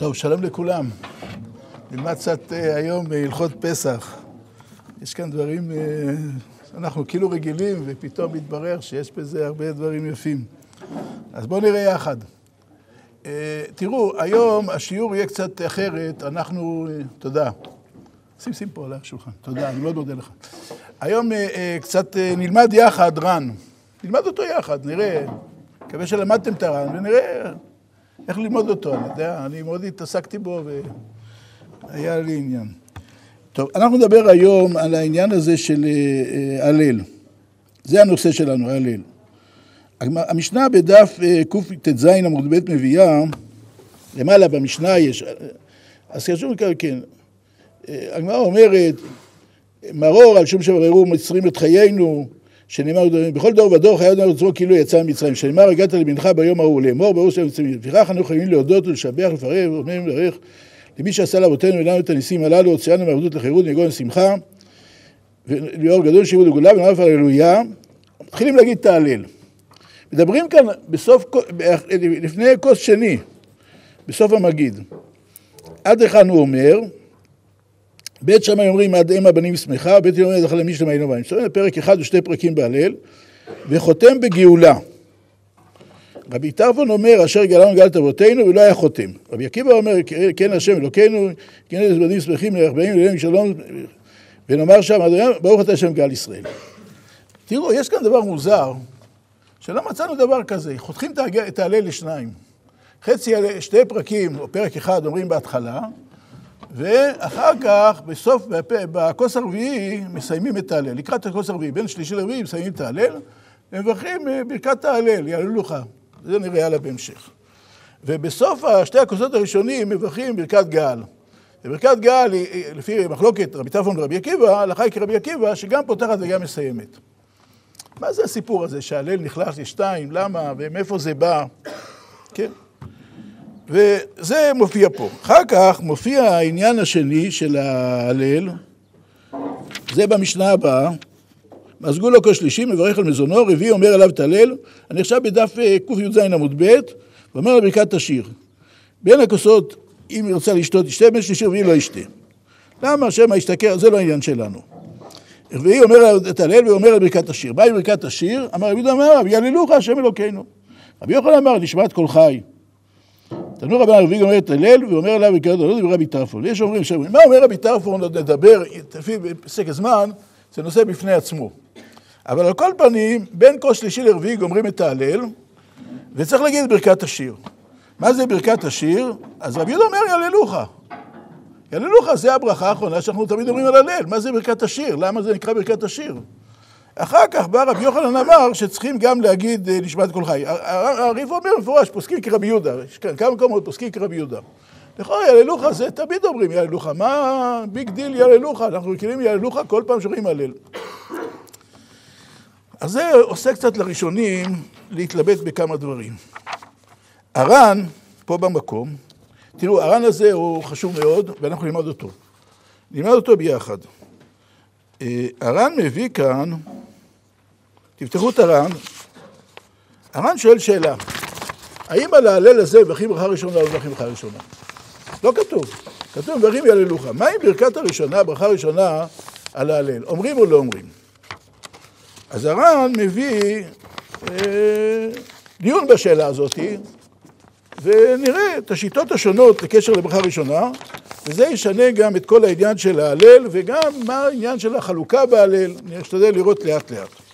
טוב, שלום לכולם. נלמד קצת אה, היום הלכות פסח. יש כאן דברים, אה, אנחנו כאילו רגילים, ופתאום מתברר שיש בזה הרבה דברים יפים. אז בואו נראה יחד. אה, תראו, היום השיעור יהיה קצת אחרת, אנחנו... תודה. שים, שים פה על השולחן. תודה, אני מאוד מודה לך. היום קצת נלמד יחד רן. נלמד אותו יחד, נראה. מקווה שלמדתם את הר"ן, ונראה איך ללמוד אותו, אני יודע, אני מאוד התעסקתי בו והיה לי עניין. טוב, אנחנו נדבר היום על העניין הזה של אה, הלל. זה הנושא שלנו, הלל. המשנה בדף אה, קט"ז עמוד ב' מביאה, למעלה במשנה יש, אז חשוב כן, אה, הגמרא אומרת, מרור על שום שבררו מצרים את חיינו, שנאמר, בכל דור ודור חייב אדם עצמו כאילו יצא ממצרים, שנאמר, הגעת למנחה ביום ההוא, לאמור ברור של מצרים. לפיכך אנו חייבים להודות ולשבח, לפרר, ואומרים לברך למי שעשה לאבותינו ולנו את הניסים הללו, הוציאנו מעבדות לחירות, מגון לשמחה, ולאור גדול שיבוד וגאולה, ונאמר הללויה. מתחילים להגיד את ההלל. מדברים כאן בסוף, לפני כוס שני, בסוף המגיד. עד היכן הוא אומר, בית שמאי אומרים עד אם הבנים שמחה, בית יום זכה למי שלמה אינו בהם. זאת פרק אחד ושתי פרקים בהלל, וחותם בגאולה. רבי טרפון אומר, אשר גאלנו גאלת אבותינו, ולא היה חותם. רבי עקיבא אומר, כן השם אלוקינו, כן איזה בנים שמחים, לארבעים ולאלם שלום, ונאמר שם, ברוך אתה השם גאל ישראל. תראו, יש כאן דבר מוזר, שלא מצאנו דבר כזה. חותכים את ההלל לשניים. חצי, שתי פרקים, או פרק אחד, אומרים בהתחלה, ואחר כך, בסוף, בכוס הרביעי, מסיימים את ההלל. לקראת הכוס הרביעי, בין שלישי לרביעי מסיימים את ההלל, ומברכים אה, ברכת ההלל, יעלו לך. זה נראה הלאה בהמשך. ובסוף שתי הכוסות הראשונים מברכים ברכת גל. וברכת גל, לפי מחלוקת רבי טרפון ורבי עקיבא, הלכה היא כרבי עקיבא, שגם פותחת וגם מסיימת. מה זה הסיפור הזה שההלל נחלש לשתיים? למה? ומאיפה זה בא? כן. וזה מופיע פה. אחר כך מופיע העניין השני של ההלל, זה במשנה הבאה. מזגו לו כשלישי, מברך על מזונו, רביעי אומר עליו את הלל, אני עכשיו בדף אה, קי"ז עמוד ב', ואומר לה ברכת השיר. בין הכוסות, אם היא רוצה לשתות, ישתה, בין שלישי רביעי לא ישתה. למה שמא ישתכר, זה לא העניין שלנו. רביעי אומר את הלל ואומר על ברכת השיר. מהי ברכת השיר? אמר רבי אמר, יעללוך השם אלוקינו. רבי יוחנן אמר, נשמעת כל חי. תנו רבי הרביעי אומר את הלל, ואומר עליו יקרא דולות ורבי טרפון. יש אומרים שאומרים, מה אומר רבי טרפון, עוד נדבר, לפי פסק הזמן, זה נושא בפני עצמו. אבל על כל פנים, בין כוס שלישי לרביעי גומרים את ההלל, וצריך להגיד ברכת השיר. מה זה ברכת השיר? אז רבי יהודה אומר, יעללוך. יעללוך זה הברכה האחרונה שאנחנו תמיד אומרים על הלל. מה זה ברכת השיר? למה זה נקרא ברכת השיר? אחר כך בא רבי יוחנן אמר שצריכים גם להגיד אה, נשמת כל חי. הרי"ף אומר מפורש, פוסקים כרבי יהודה, יש כאן כמה מקומות פוסקים כרבי יהודה. לכאורה יהללוך זה תמיד אומרים יהללוך, מה big deal יהללוך? אנחנו מכירים יהללוך כל פעם שאומרים הלל. אז זה עושה קצת לראשונים להתלבט בכמה דברים. הר"ן, פה במקום, תראו, הר"ן הזה הוא חשוב מאוד, ואנחנו נלמד אותו. נלמד אותו ביחד. אה, הר"ן מביא כאן תפתחו את הר"ן, הר"ן שואל שאלה, האם על ההלל הזה מברכים ברכה ראשונה או מברכים ברכה ראשונה? לא כתוב, כתוב מברכים יעללוך. מהי ברכת הראשונה, ברכה ראשונה על ההלל? אומרים או לא אומרים? אז הר"ן מביא אה, דיון בשאלה הזאת, ונראה את השיטות השונות לקשר לברכה ראשונה, וזה ישנה גם את כל העניין של ההלל, וגם מה העניין של החלוקה בהלל, נשתדל לראות לאט לאט.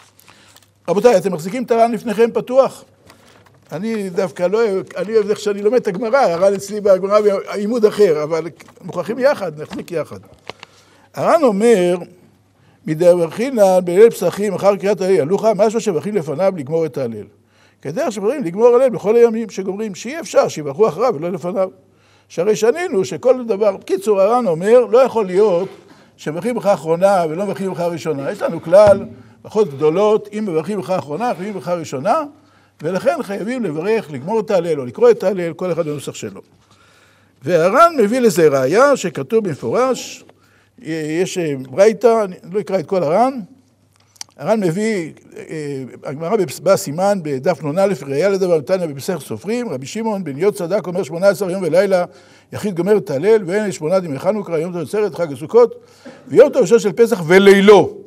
רבותיי, אתם מחזיקים הר"ן לפניכם פתוח? אני דווקא לא אוהב, אני אוהב איך שאני לומד את הגמרא, הר"ן אצלי בגמרא בעימוד אחר, אבל מוכרחים יחד, נחזיק יחד. הר"ן אומר, מדרכינן בליל פסחים אחר קריאת הלל, הלוכה משהו שבחים לפניו לגמור את ההלל. כדרך שבחים לגמור הלל בכל הימים שגומרים, שאי אפשר שיברכו אחריו ולא לפניו. שהרי שנינו שכל דבר, בקיצור הר"ן אומר, לא יכול להיות שמברכים ברכה אחרונה ולא מברכים ברכה ראשונה. יש לנו כלל ברכות גדולות, אם מברכים ברכה אחרונה, חייבים ברכה ראשונה, ולכן חייבים לברך, לגמור את ההלל או לקרוא את ההלל, כל אחד בנוסח שלו. והר"ן מביא לזה ראייה שכתוב במפורש, יש ברייתא, אני לא אקרא את כל הר"ן, הר"ן מביא, אה, הגמרא בסימן בדף נ"א, ראייה לדבר נתניה בפסח סופרים, רבי שמעון בן יות צדק אומר שמונה עשר יום ולילה יחיד גומר את הלל, ואין שמונה דמי חנוכה, יום טוב עצרת, חג הסוכות, ויום טוב של פסח ולילו.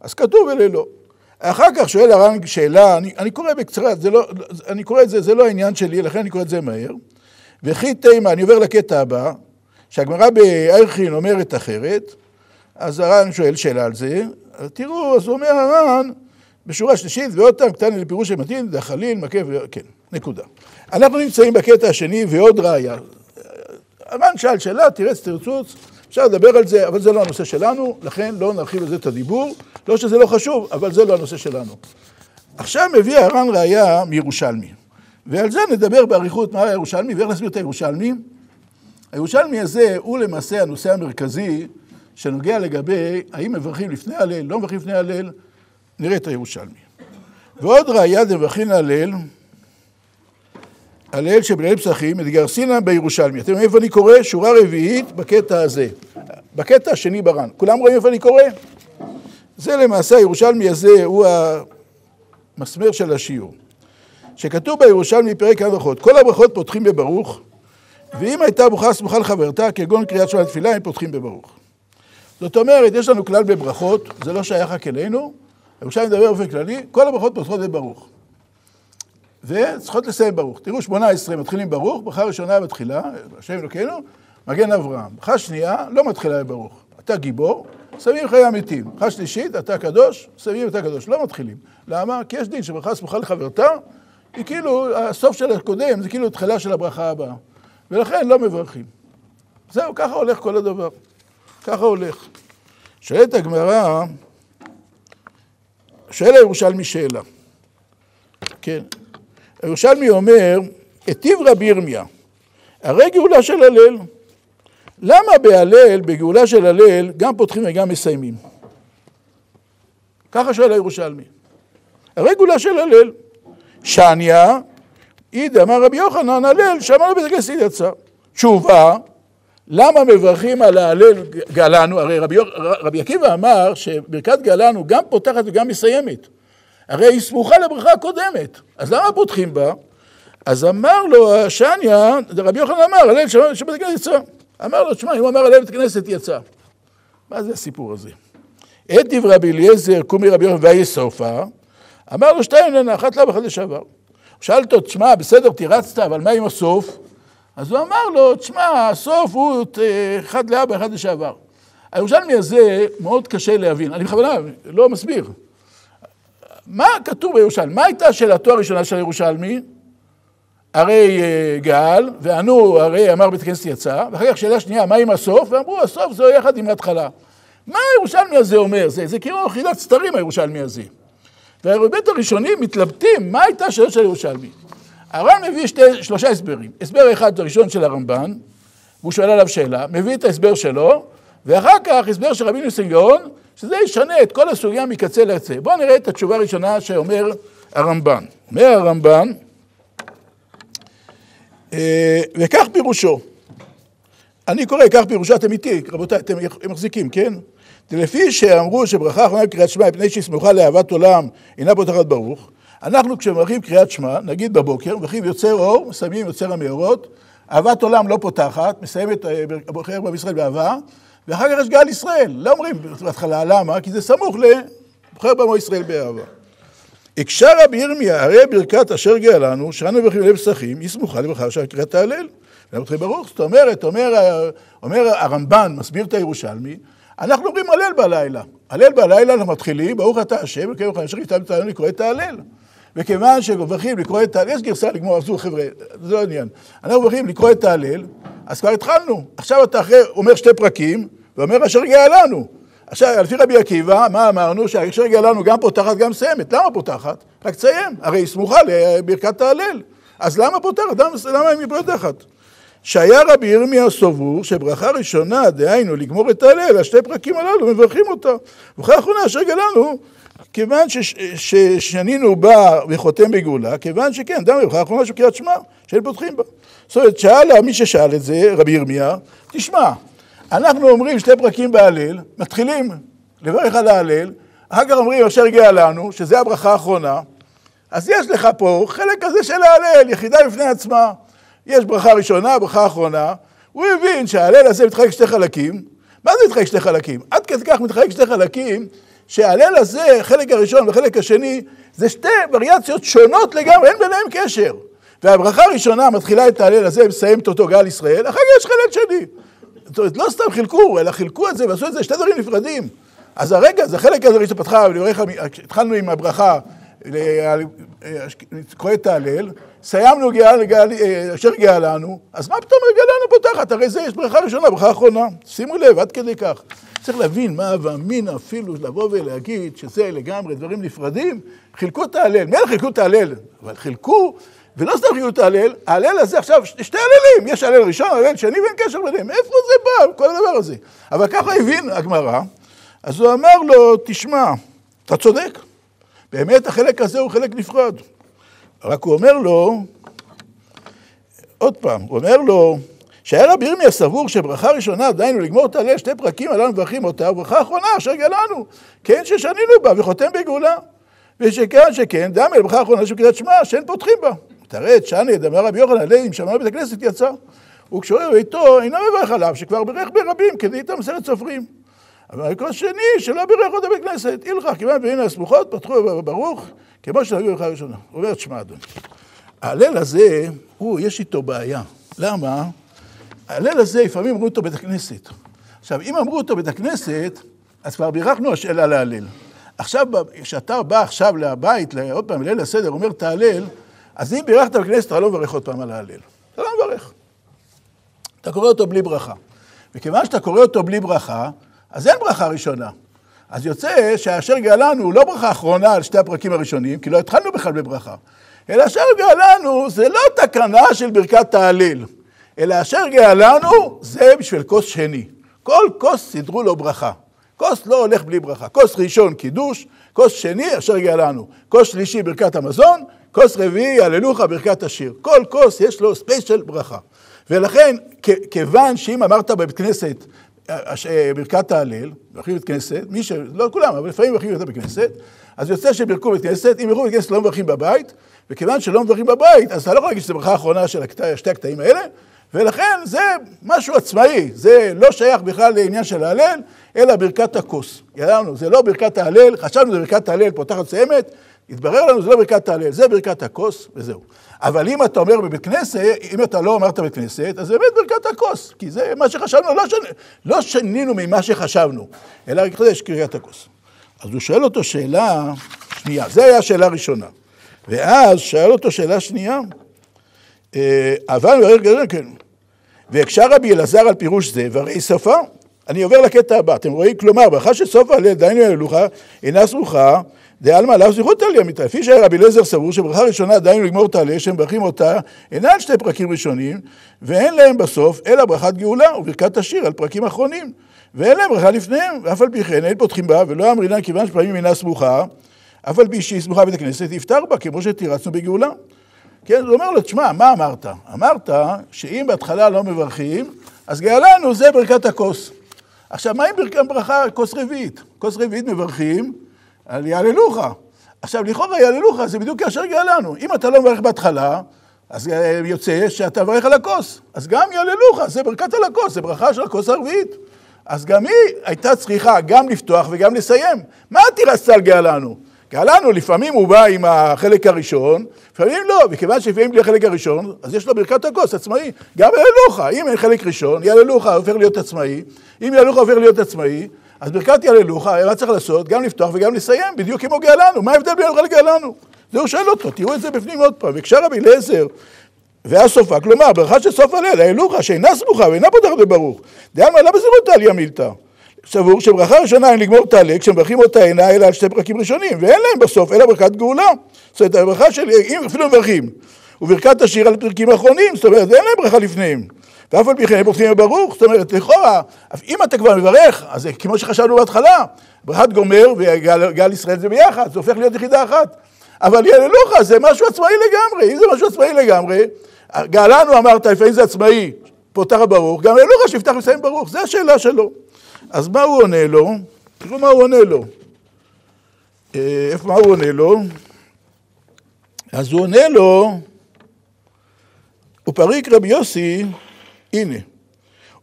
אז כתוב ולילו. אחר כך שואל הר"ן שאלה, אני, אני קורא בקצרה, זה לא, אני קורא את זה, זה לא העניין שלי, לכן אני קורא את זה מהר. וכי תימה, אני עובר לקטע הבא, שהגמרא באייכין אומרת אחרת, אז הר"ן שואל שאלה על זה, תראו, אז הוא אומר הר"ן, בשורה שלישית, ועוד פעם קטן לפירוש המתאים, דחליל, מכה ו... כן, נקודה. אנחנו נמצאים בקטע השני, ועוד ראיה. הר"ן שאל שאלה, תירץ תרצוץ, אפשר לדבר על זה, אבל זה לא הנושא שלנו, לכן לא נרחיב על זה את הדיבור. לא שזה לא חשוב, אבל זה לא הנושא שלנו. עכשיו מביא הר"ן ראיה מירושלמי, ועל זה נדבר באריכות מה הירושלמי ואיך נסביר את הירושלמי. הירושלמי הזה הוא למעשה הנושא המרכזי שנוגע לגבי האם מברכים לפני הלל, לא מברכים לפני הלל, נראה את הירושלמי. ועוד ראיה דמברכין הלל, הלל שבליל פסחים, את גרסינא בירושלמי. אתם רואים איפה אני קורא? שורה רביעית בקטע הזה. בקטע השני בר"ן. כולם רואים איפה אני קורא? זה למעשה, הירושלמי הזה הוא המסמר של השיעור. שכתוב בירושלמי פרק ברכות, כל הברכות פותחים בברוך, ואם הייתה ברוכה סמוכה לחברתה, כגון קריאת שמע לתפילה, הם פותחים בברוך. זאת אומרת, יש לנו כלל בברכות, זה לא שייך רק אלינו, ירושלמי מדבר באופן כללי, כל הברכות פותחות בברוך. וצריכות לסיים ברוך. תראו, שמונה עשרה מתחילים ברוך, ברכה ראשונה מתחילה, השם אלוקינו, מגן אברהם. ברכה שנייה לא מתחילה בברוך. אתה גיבור, שמים חיי המתים. ברכה שלישית, אתה קדוש, שמים אתה קדוש. לא מתחילים. למה? כי יש דין שברכה סמוכה לחברתה, היא כאילו, הסוף של הקודם זה כאילו התחלה של הברכה הבאה. ולכן לא מברכים. זהו, ככה הולך כל הדבר. ככה הולך. שואלת הגמרא, שואל הירושלמי שאלה. כן. הירושלמי אומר, היטיב רבי ירמיה, הרי גאולה של הלל. למה בהלל, בגאולה של הלל, גם פותחים וגם מסיימים? ככה שואל הירושלמי. הרי גאולה של הלל. שניא, איד אמר רבי יוחנן, הלל, שמע לבית הכנסת יצא. תשובה, למה מברכים על ההלל גאלנו? הרי רבי, רבי עקיבא אמר שברכת גאלנו גם פותחת וגם מסיימת. הרי היא סמוכה לברכה הקודמת, אז למה פותחים בה? אז אמר לו השניא, רבי יוחנן אמר, הלל שבית הכנסת יצא. אמר לו, תשמע, אם הוא אמר הלל בית הכנסת יצא. מה זה הסיפור הזה? את דברי רבי אליעזר, קומי רבי יוחנן ויסופה, אמר לו שתיים לנה, אחת לה ואחת לשעבר. שאל אותו, תשמע, בסדר, תירצת, אבל מה עם הסוף? אז הוא אמר לו, תשמע, הסוף הוא אחד לאבא, אחד לשעבר. הירושלמי הזה מאוד קשה להבין, אני בכוונה לא מסביר. מה כתוב בירושלמי? מה הייתה שאלתו הראשונה של הירושלמי? הרי אה, גאל, וענו, הרי אמר בית הכנסת יצא, ואחר כך שאלה שנייה, מה עם הסוף? ואמרו, הסוף זה יחד עם ההתחלה. מה הירושלמי הזה אומר? זה, זה כאילו אכילת סתרים הירושלמי הזה. והרבית הראשונים מתלבטים, מה הייתה השאלה של הירושלמי? הר"ן מביא שתי, שלושה הסברים. הסבר אחד הראשון של הרמב"ן, והוא שואל עליו שאלה, מביא את ההסבר שלו, ואחר כך הסבר של רבי ניסן גאון, שזה ישנה את כל הסוגיה מקצה לקצה. בואו נראה את התשובה הראשונה שאומר הרמב"ן. אומר הרמב"ן, אה, וכך פירושו. אני קורא, כך פירושו, אתם איתי, רבותיי, אתם מחזיקים, כן? לפי שאמרו שברכה אחרונה בקריאת שמע, מפני שהיא סמוכה לאהבת עולם, אינה פותחת ברוך, אנחנו כשמברכים קריאת שמע, נגיד בבוקר, מברכים יוצר אור, מסיימים יוצר המאורות, אהבת עולם לא פותחת, מסיימת בוחר בישראל באהבה, ואחר כך יש גל ישראל. לא אומרים בהתחלה, למה? כי זה סמוך לבוחר בעמו ישראל באהבה. הקשה רבי ירמיה, הרי ברכת אשר גאלנו, שאנו מברכים לב פסחים, היא סמוכה לברכה של קריאת ההלל. למה תחיל ברוך? זאת אומרת, אומר, אומר הרמב"ן, מסביר את הירושלמי, אנחנו אומרים הלל בלילה. הלל בלילה אנחנו מתחילים, ברוך אתה השם, וכן וכן אשר יפתח מצרים לקרוא את ההלל. וכיוון שמברכים לקרוא את ההלל, יש גרסה לגמור, עזבו חבר'ה, זה לא עניין. אנחנו מברכים לקרוא את ההלל, אז כבר התחלנו. עכשיו אתה אחרי, אומר שתי פרקים, ואומר אשר הגיע לנו. עכשיו, לפי רבי עקיבא, מה אמרנו? שאשר הגיע לנו גם פותחת גם מסיימת. למה פותחת? רק תסיים. הרי היא סמוכה לברכת ההלל. אז למה פותחת? למה היא פותחת? שהיה רבי ירמיה סבור שברכה ראשונה, דהיינו לגמור את ההלל, השתי פרקים הללו מברכים אותה. וברכה האחרונה אשר גלנו, כיוון ששנינו בה וחותם בגאולה, כיוון שכן, דם בברכה האחרונה של קריאת שמע, שאין פותחים בה. זאת אומרת, שאל מי ששאל את זה, רבי ירמיה, תשמע, אנחנו אומרים שתי פרקים בהלל, מתחילים לברך על ההלל, אחר כך אומרים, אשר הגיע לנו, שזה הברכה האחרונה, אז יש לך פה חלק כזה של ההלל, יחידה בפני עצמה. יש ברכה ראשונה, ברכה אחרונה. הוא הבין שההלל הזה מתחלק שתי חלקים. מה זה מתחלק שתי חלקים? עד כדי כך מתחלק שתי חלקים, שההלל הזה, החלק הראשון והחלק השני, זה שתי וריאציות שונות לגמרי, אין ביניהם קשר. והברכה הראשונה מתחילה את ההלל הזה, מסיימת אותו גל ישראל, אחר כך יש חלק שני. זאת אומרת, לא סתם חילקו, אלא חילקו את זה ועשו את זה שתי דברים נפרדים. אז הרגע, זה חלק הזה שפתחה, התחלנו עם הברכה, קורא את ההלל, סיימנו אשר גאה לנו, אז מה פתאום גאה לנו פותחת? הרי זה יש ברכה ראשונה, ברכה אחרונה. שימו לב, עד כדי כך. צריך להבין מה הווה אמינא אפילו לבוא ולהגיד שזה לגמרי דברים נפרדים. חילקו את ההלל, מילא חילקו את ההלל, אבל חילקו, ולא סתם חילקו את ההלל, ההלל הזה עכשיו, שתי הללים, יש הלל ראשון, הלל שני ואין קשר ביניהם, איפה זה בא, כל הדבר הזה? אבל ככה הבין הגמרא, אז הוא אמר לו, תשמע, אתה צודק, באמת החלק הזה הוא חלק נפרד. רק הוא אומר לו, עוד פעם, הוא אומר לו, שהיה רבי ירמיה סבור שברכה ראשונה, דהיינו לגמור את הלל שתי פרקים, עלינו מברכים אותה, וברכה אחרונה אשר גלנו, כן ששנינו בה וחותם בגאולה. ושכאן שכן, דמי לברכה האחרונה של קריאת שמע, שאין פותחים בה. תראה, תשני, דמי רבי יוחנן, אם שמע בית הכנסת יצא. וכשאוהב ביתו, אינו מברך עליו, שכבר בירך ברבים, כדי איתם מסרת סופרים. אבל כל שני, שלא בירך אותו בית כנסת. הלכה, כמעט והנה הסמוכות, פתחו ברוך, כמו שנהגו ברכה ראשונה. הוא אומר, תשמע, אדוני, ההלל הזה, הוא, יש איתו בעיה. למה? ההלל הזה, לפעמים אמרו אותו בית הכנסת. עכשיו, אם אמרו אותו בית הכנסת, אז כבר בירכנו השאלה להלל. עכשיו, כשאתה בא עכשיו לבית, עוד פעם, ליל הסדר, אומר את ההלל, אז אם בירכת בכנסת, אתה לא מברך עוד פעם על ההלל. אתה לא מברך. אתה קורא אותו בלי ברכה. וכיוון שאתה קורא אותו בלי ברכה, אז אין ברכה ראשונה. אז יוצא שאשר גאלנו הוא לא ברכה אחרונה על שתי הפרקים הראשונים, כי לא התחלנו בכלל בברכה. אלא אשר גאלנו זה לא תקנה של ברכת ההלל, אלא אשר גאלנו זה בשביל כוס שני. כל כוס סידרו לו ברכה. כוס לא הולך בלי ברכה. כוס ראשון קידוש, כוס שני אשר גאלנו. כוס שלישי ברכת המזון, כוס רביעי הללוכה ברכת השיר. כל כוס יש לו ספיישל ברכה. ולכן, כיוון שאם אמרת בבית כנסת ברכת ההלל, מברכים בית כנסת, מי ש... לא כולם, אבל לפעמים מברכים בבית כנסת, אז יוצא שבירכו בית כנסת, אם בירכו בית כנסת לא מברכים בבית, וכיוון שלא מברכים בבית, אז אתה לא יכול להגיד שזו ברכה האחרונה של הקטע, שתי הקטעים האלה, ולכן זה משהו עצמאי, זה לא שייך בכלל לעניין של ההלל, אלא ברכת הכוס. ידענו, זה לא ברכת ההלל, חשבנו זה ברכת ההלל פותחת סיימת, התברר לנו זה לא ברכת ההלל, זה ברכת הכוס, וזהו. אבל אם אתה אומר בבית כנסת, אם אתה לא אמרת בבית כנסת, אז זה באמת ברכת הכוס, כי זה מה שחשבנו, לא, שנ... לא שנינו ממה שחשבנו, אלא רק יש קריאת הכוס. אז הוא שואל אותו שאלה שנייה, זו הייתה השאלה הראשונה. ואז שאל אותו שאלה שנייה, אבל מברך גדול, כן. והקשה רבי אלעזר על פירוש זה, והרי סופה, אני עובר לקטע הבא, אתם רואים? כלומר, ברכה שסופה על דיינו אלוכה, אינה סמוכה דעלמא לאו זכות תליה מיתה. לפי שהיה רבי אליעזר סבור שברכה ראשונה דהיינו לגמור תעלה, מברכים אותה, אינה על שתי פרקים ראשונים, ואין להם בסוף אלא ברכת גאולה וברכת השיר על פרקים אחרונים. ואין להם ברכה לפניהם, ואף על פי כן אין פותחים בה, ולא אמרינן כיוון שפעמים אינה סמוכה, אף על פי שהיא סמוכה בית הכנסת, יפתר בה, כמו שתירצנו בגאולה. כן, הוא אומר לו, תשמע, מה אמרת? אמרת שאם בהתחלה לא מברכים, אז גאלנו זה ברכת הכוס. עכשיו, מה עם ברכה, כוס רביעית? כוס רביעית מברכים, על יעללוך. עכשיו, לכאורה יעללוך זה בדיוק כאשר גאלנו. אם אתה לא מברך בהתחלה, אז אה, יוצא שאתה מברך על הכוס. אז גם יעללוך, זה ברכת על הכוס, זה ברכה של הכוס הרביעית. אז גם היא הייתה צריכה גם לפתוח וגם לסיים. מה תירסת על גאלנו? גאלנו, לפעמים הוא בא עם החלק הראשון, לפעמים לא, וכיוון שלפעמים בלי החלק הראשון, אז יש לו ברכת הכוס, עצמאי. גם יעללוך, אם אין חלק ראשון, יעללוך הופך להיות עצמאי. אם יעללוך הופך להיות עצמאי, אז ברכת יעללוך, מה צריך לעשות? גם לפתוח וגם לסיים, בדיוק כמו גאלנו. מה ההבדל בין הלכה לגאלנו? זה הוא שואל אותו, תראו את זה בפנים עוד פעם. וכשר רבי אליעזר והסופה, כלומר, ברכה של סוף הלל, ההילוכה, שאינה סמוכה ואינה פותחת בברוך. דעלמא לא בזירות תעליה מילתא. סבור שברכה ראשונה אין לגמור תעלה, כשמברכים אותה אינה אלא על שתי פרקים ראשונים, ואין להם בסוף אלא ברכת גאולה. זאת אומרת, הברכה של, אם אפילו מברכים, וברכת השיר על פרקים אחרונים, זאת אומרת, אין להם ברכה לפניהם. ואף על פי כן הם פותחים בברוך, זאת אומרת, לכאורה, אם אתה כבר מברך, אז כמו שחשבנו בהתחלה, ברכת גומר וגל ישראל זה ביחד, זה הופך להיות יחידה אחת. אבל יללוך זה משהו עצמאי לגמרי, אם זה משהו עצמאי לגמרי, גאלנו אמרת, לפעמים זה עצמאי, פותח ברוך, גם יללוך שיפתח ומסיים ברוך, זו השאלה שלו. אז מה הוא עונה לו? תראו מה הוא עונה לו. אה, איפה, מה הוא עונה לו? אז הוא עונה לו, ופריק רבי יוסי, הנה,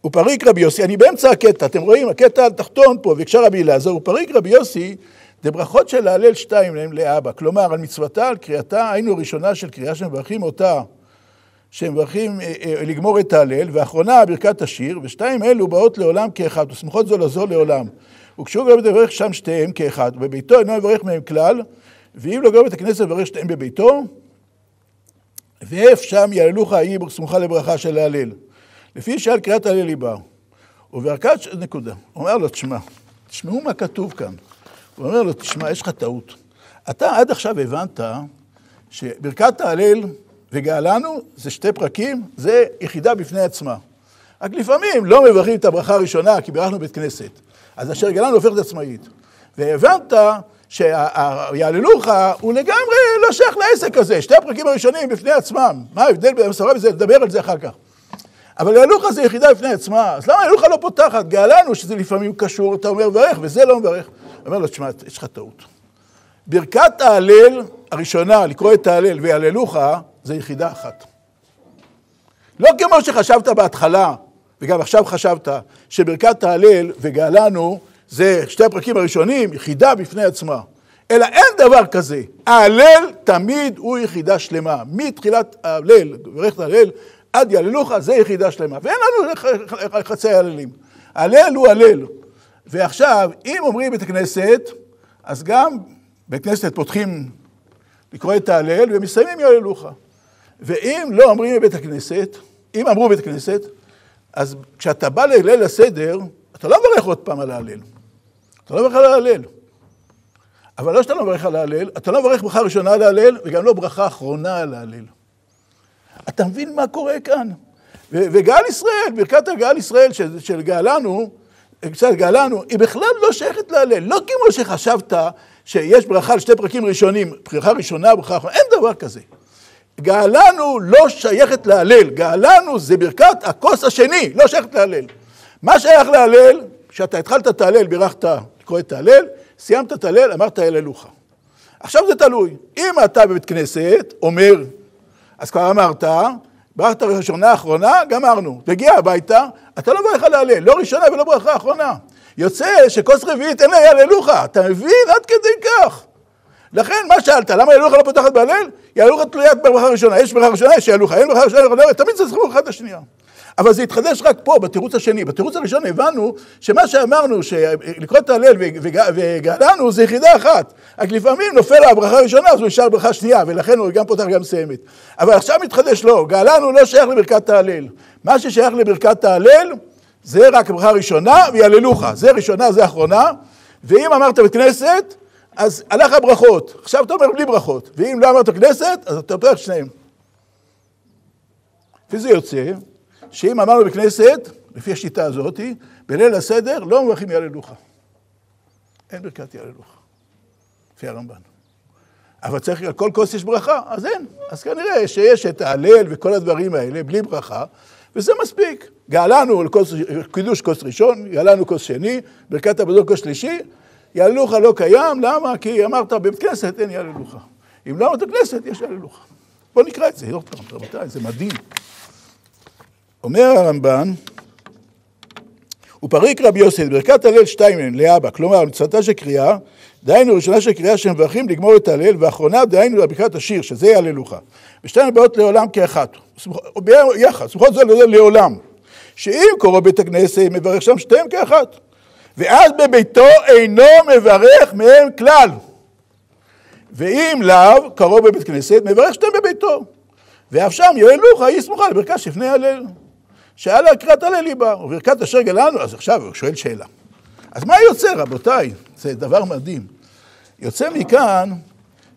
ופריק רבי יוסי, אני באמצע הקטע, אתם רואים, הקטע התחתון פה, והקשר רבי אלעזר, ופריק רבי יוסי, זה ברכות של ההלל שתיים להם לאבא, כלומר, על מצוותה, על קריאתה, היינו הראשונה של קריאה שמברכים אותה, שמברכים אה, אה, לגמור את ההלל, ואחרונה ברכת השיר, ושתיים אלו באות לעולם כאחד, וסמוכות זו לזו לעולם. וכשהוא גר לברך שם שתיהם כאחד, ובביתו אינו מברך מהם כלל, ואם לא גר בית הכנסת מברך שתיהם בביתו, ואיף שם יעללוך היא סמוכה לברכה של ההלל. לפי שעל קריאת הלל היא באה. וברכת, נקודה. הוא אומר לו, תשמע, תשמעו מה כתוב כאן. הוא אומר לו, תשמע, יש לך טעות. אתה עד עכשיו הבנת שברכת ההלל וגאלנו זה שתי פרקים, זה יחידה בפני עצמה. רק לפעמים לא מברכים את הברכה הראשונה, כי בירכנו בית כנסת. אז אשר גאלנו הופכת עצמאית. והבנת שהיעללוך הוא לגמרי לא שייך לעסק הזה, שתי הפרקים הראשונים בפני עצמם. מה ההבדל בין המסורה בזה? נדבר על זה אחר כך. אבל יעללוך זה יחידה בפני עצמה, אז למה יעללוך לא פותחת? גאלנו שזה לפעמים קשור, אתה אומר מברך, וזה לא מברך. אומר לו, תשמע, יש לך טעות. ברכת ההלל הראשונה, לקרוא את ההלל ויעללוך, זה יחידה אחת. לא כמו שחשבת בהתחלה, וגם עכשיו חשבת, שברכת ההלל וגאלנו זה שתי הפרקים הראשונים, יחידה בפני עצמה. אלא אין דבר כזה. ההלל תמיד הוא יחידה שלמה. מתחילת ההלל, ברכת ההלל, עד יעללוך, זה יחידה שלמה. ואין לנו חצי הללים. הלל הוא הלל. ועכשיו, אם אומרים בית הכנסת, אז גם בית כנסת פותחים לקרוא את ההלל ומסיימים יעללוך. ואם לא אומרים בבית הכנסת, אם אמרו בבית הכנסת, אז כשאתה בא לליל הסדר, אתה לא מברך עוד פעם על ההלל. אתה לא מברך על ההלל. אבל לא שאתה לא מברך על ההלל, אתה לא מברך ברכה ראשונה על ההלל, וגם לא ברכה אחרונה על ההלל. אתה מבין מה קורה כאן? וגאל ישראל, ברכת הגאל ישראל של, של גאלנו, קצת גאלנו, היא בכלל לא שייכת להלל. לא כמו שחשבת שיש ברכה על שתי פרקים ראשונים, ברכה ראשונה, ברכה אחרונה, אין דבר כזה. גאלנו לא שייכת להלל, גאלנו זה ברכת הכוס השני, לא שייכת להלל. מה שייך להלל? כשאתה התחלת את ההלל, בירכת לקרוא את ההלל, סיימת את ההלל, אמרת הללוך. עכשיו זה תלוי. אם אתה בבית כנסת אומר, אז כבר אמרת, ברכת ראשונה, אחרונה, גמרנו. תגיע הביתה, אתה לא מברך על ההלל, לא ראשונה ולא ברכה אחרונה. יוצא שכוס רביעית אין לה יהללוך, אתה מבין? עד כדי כך. לכן, מה שאלת, למה יהללוך לא פותחת בהלל? יהללוך תלוית בברכה ראשונה. יש ברכה ראשונה, יש יהללוך. אין ברכה ראשונה, תמיד זה צריכים אחת לשנייה. אבל זה התחדש רק פה, בתירוץ השני. בתירוץ הראשון הבנו שמה שאמרנו, שלקרוא את ההלל וגאלנו, זה יחידה אחת. רק לפעמים נופל הברכה הראשונה, אז הוא נשאר ברכה שנייה, ולכן הוא גם פותח גם מסיימת. אבל עכשיו מתחדש לא, גאלנו לא שייך לברכת ההלל. מה ששייך לברכת ההלל, זה רק ברכה ראשונה ויהללוך. זה ראשונה, זה אחרונה. ואם אמרת בית כנסת, אז הלך הברכות. עכשיו אתה אומר בלי ברכות. ואם לא אמרת כנסת, אז אתה פותח שניהם. לפי זה יוצא שאם אמרנו בכנסת, לפי השיטה הזאת, בליל הסדר לא מברכים יהללוך. אין ברכת יהללוך, לפי הרמב"ן. אבל צריך, על כל כוס יש ברכה, אז אין. אז כנראה שיש את ההלל וכל הדברים האלה, בלי ברכה, וזה מספיק. גאלנו קידוש כוס ראשון, גאלנו כוס שני, ברכת הבדוק כוס שלישי, יהללוך לא קיים, למה? כי אמרת בבית כנסת אין יהללוך. אם לא אמרת כנסת, יש יהללוך. בואו נקרא את זה עוד פעם, רבותיי, זה מדהים. אומר הרמב"ן, ופריק רבי יוסף, ברכת הלל שתיים לאבא, כלומר מצוותה של קריאה, דהיינו ראשונה של קריאה שמברכים לגמור את הלל, ואחרונה דהיינו ברכת השיר, שזה יהללוך. ושתיים באות לעולם כאחת, יחד, סמוכות זה לעולם. שאם קורא בית הכנסת, מברך שם שתיהם כאחת. ואז בביתו אינו מברך מהם כלל. ואם לאו, קרוב בבית כנסת, מברך שתיהם בביתו. ואף שם יעלוך, היא סמוכה לברכת שפני הלל. שהיה לה קריאת הלל ליבה, וברכת אשר גלנו, אז עכשיו הוא שואל שאלה. אז מה יוצא, רבותיי? זה דבר מדהים. יוצא מכאן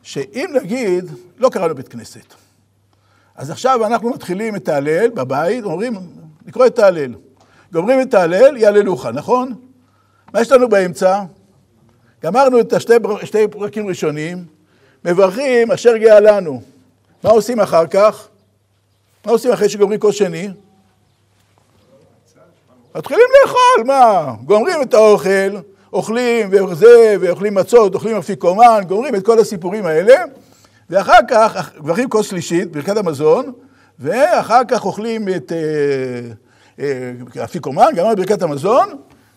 שאם נגיד, לא קראנו בית כנסת, אז עכשיו אנחנו מתחילים את ההלל בבית, אומרים, לקרוא את ההלל. גומרים את ההלל, יהללוך, נכון? מה יש לנו באמצע? גמרנו את השתי שתי פרקים ראשונים, מברכים אשר גאה לנו. מה עושים אחר כך? מה עושים אחרי שגומרים כוס שני? מתחילים לאכול, מה? גומרים את האוכל, אוכלים וזה, ואוכלים מצות, אוכלים אפיקומן, גומרים את כל הסיפורים האלה, ואחר כך, מברכים כוס שלישית, ברכת המזון, ואחר כך אוכלים את אה, אפיקומן, גמר ברכת המזון,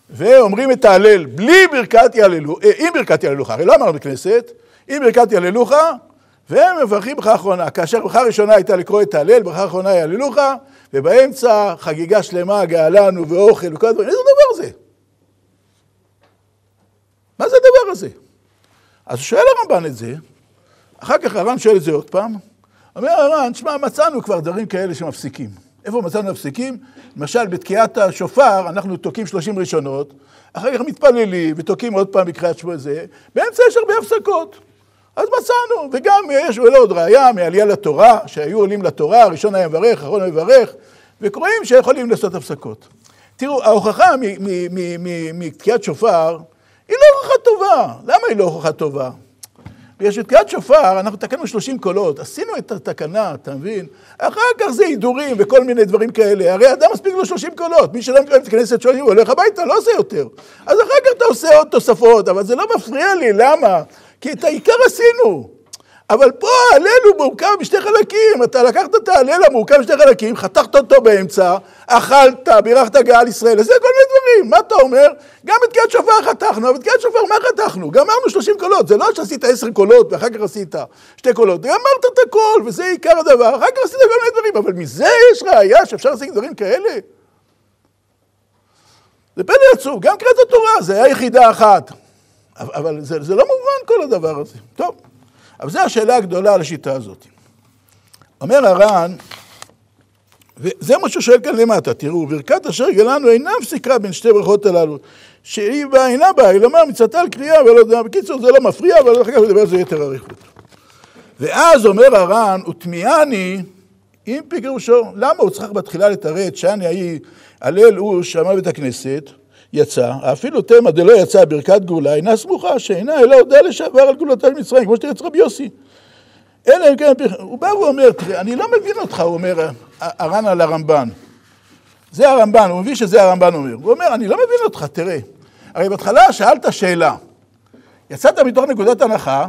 ואומרים את ההלל בלי ברכת יהללוך, אה, עם ברכת יהללוך, הרי לא אמרנו בכנסת, עם ברכת יהללוך, והם מברכים ברכה אחרונה. כאשר ברכה ראשונה הייתה לקרוא את ההלל, ברכה אחרונה יהללוך, ובאמצע חגיגה שלמה, גאלנו ואוכל וכל הדברים. איזה דבר זה? מה זה הדבר הזה? אז שואל הרמב"ן את זה, אחר כך הר"ן שואל את זה עוד פעם, אומר הר"ן, שמע, מצאנו כבר דברים כאלה שמפסיקים. איפה מצאנו מפסיקים? למשל, בתקיעת השופר, אנחנו תוקעים שלושים ראשונות, אחר כך מתפללים ותוקעים עוד פעם בקריאת שמונה זה, באמצע יש הרבה הפסקות. אז מצאנו, וגם יש ולא עוד ראייה מעלייה לתורה, שהיו עולים לתורה, הראשון היה מברך, האחרון היה מברך, וקוראים שיכולים לעשות הפסקות. תראו, ההוכחה מתקיעת שופר היא לא הוכחה טובה. למה היא לא הוכחה טובה? בגלל שבתקיעת שופר אנחנו תקנו 30 קולות, עשינו את התקנה, אתה מבין? אחר כך זה הידורים וכל מיני דברים כאלה. הרי אדם מספיק לו 30 קולות, מי שלא מקבל את הכנסת שואלים, הוא הולך הביתה, לא עושה יותר. אז אחר כך אתה עושה עוד תוספות, אבל זה לא מפריע לי, למה? כי את העיקר עשינו. אבל פה ההלל הוא מורכב משתי חלקים, אתה לקחת את ההלל המורכב משתי חלקים, חתכת אותו באמצע, אכלת, בירכת הגעה על ישראל, זה כל מיני דברים, מה אתה אומר? גם את תקיעת שופר חתכנו, אבל תקיעת שופר מה חתכנו? גמרנו 30 קולות, זה לא שעשית 10 קולות ואחר כך עשית שתי קולות, גמרת את הכל, וזה עיקר הדבר, אחר כך עשית כל מיני דברים, אבל מזה יש ראייה שאפשר להשיג דברים כאלה? זה פלא עצוב, גם קריאת התורה, זה היה יחידה אחת, אבל זה, זה לא מובן כל הדבר הזה. טוב. אבל זו השאלה הגדולה על השיטה הזאת. אומר הר"ן, וזה מה שהוא שואל כאן למטה, תראו, ברכת אשר גלנו אינה מפסיקה בין שתי ברכות הללו, שהיא באה אינה באה, היא לומר מצאתה על קריאה ולא בקיצור זה לא מפריע, אבל אחר כך ידבר על זה יתר אריכות. ואז אומר הר"ן, ותמיעני אם פיגרושו, למה הוא צריך בתחילה לתרץ שאני ההיא הלל הוא שמע בית הכנסת, יצא, אפילו תמה דלא יצא ברכת גאולה, אינה סמוכה, שאינה אלא הודעה לשעבר על גאולתה מצרים, כמו את רבי יוסי. אלא אם כן, הוא בא ואומר, תראה, אני לא מבין אותך, הוא אומר, הר"ן על הרמב"ן. זה הרמב"ן, הוא מבין שזה הרמב"ן אומר. הוא אומר, אני לא מבין אותך, תראה. הרי בהתחלה שאלת שאלה. יצאת מתוך נקודת הנחה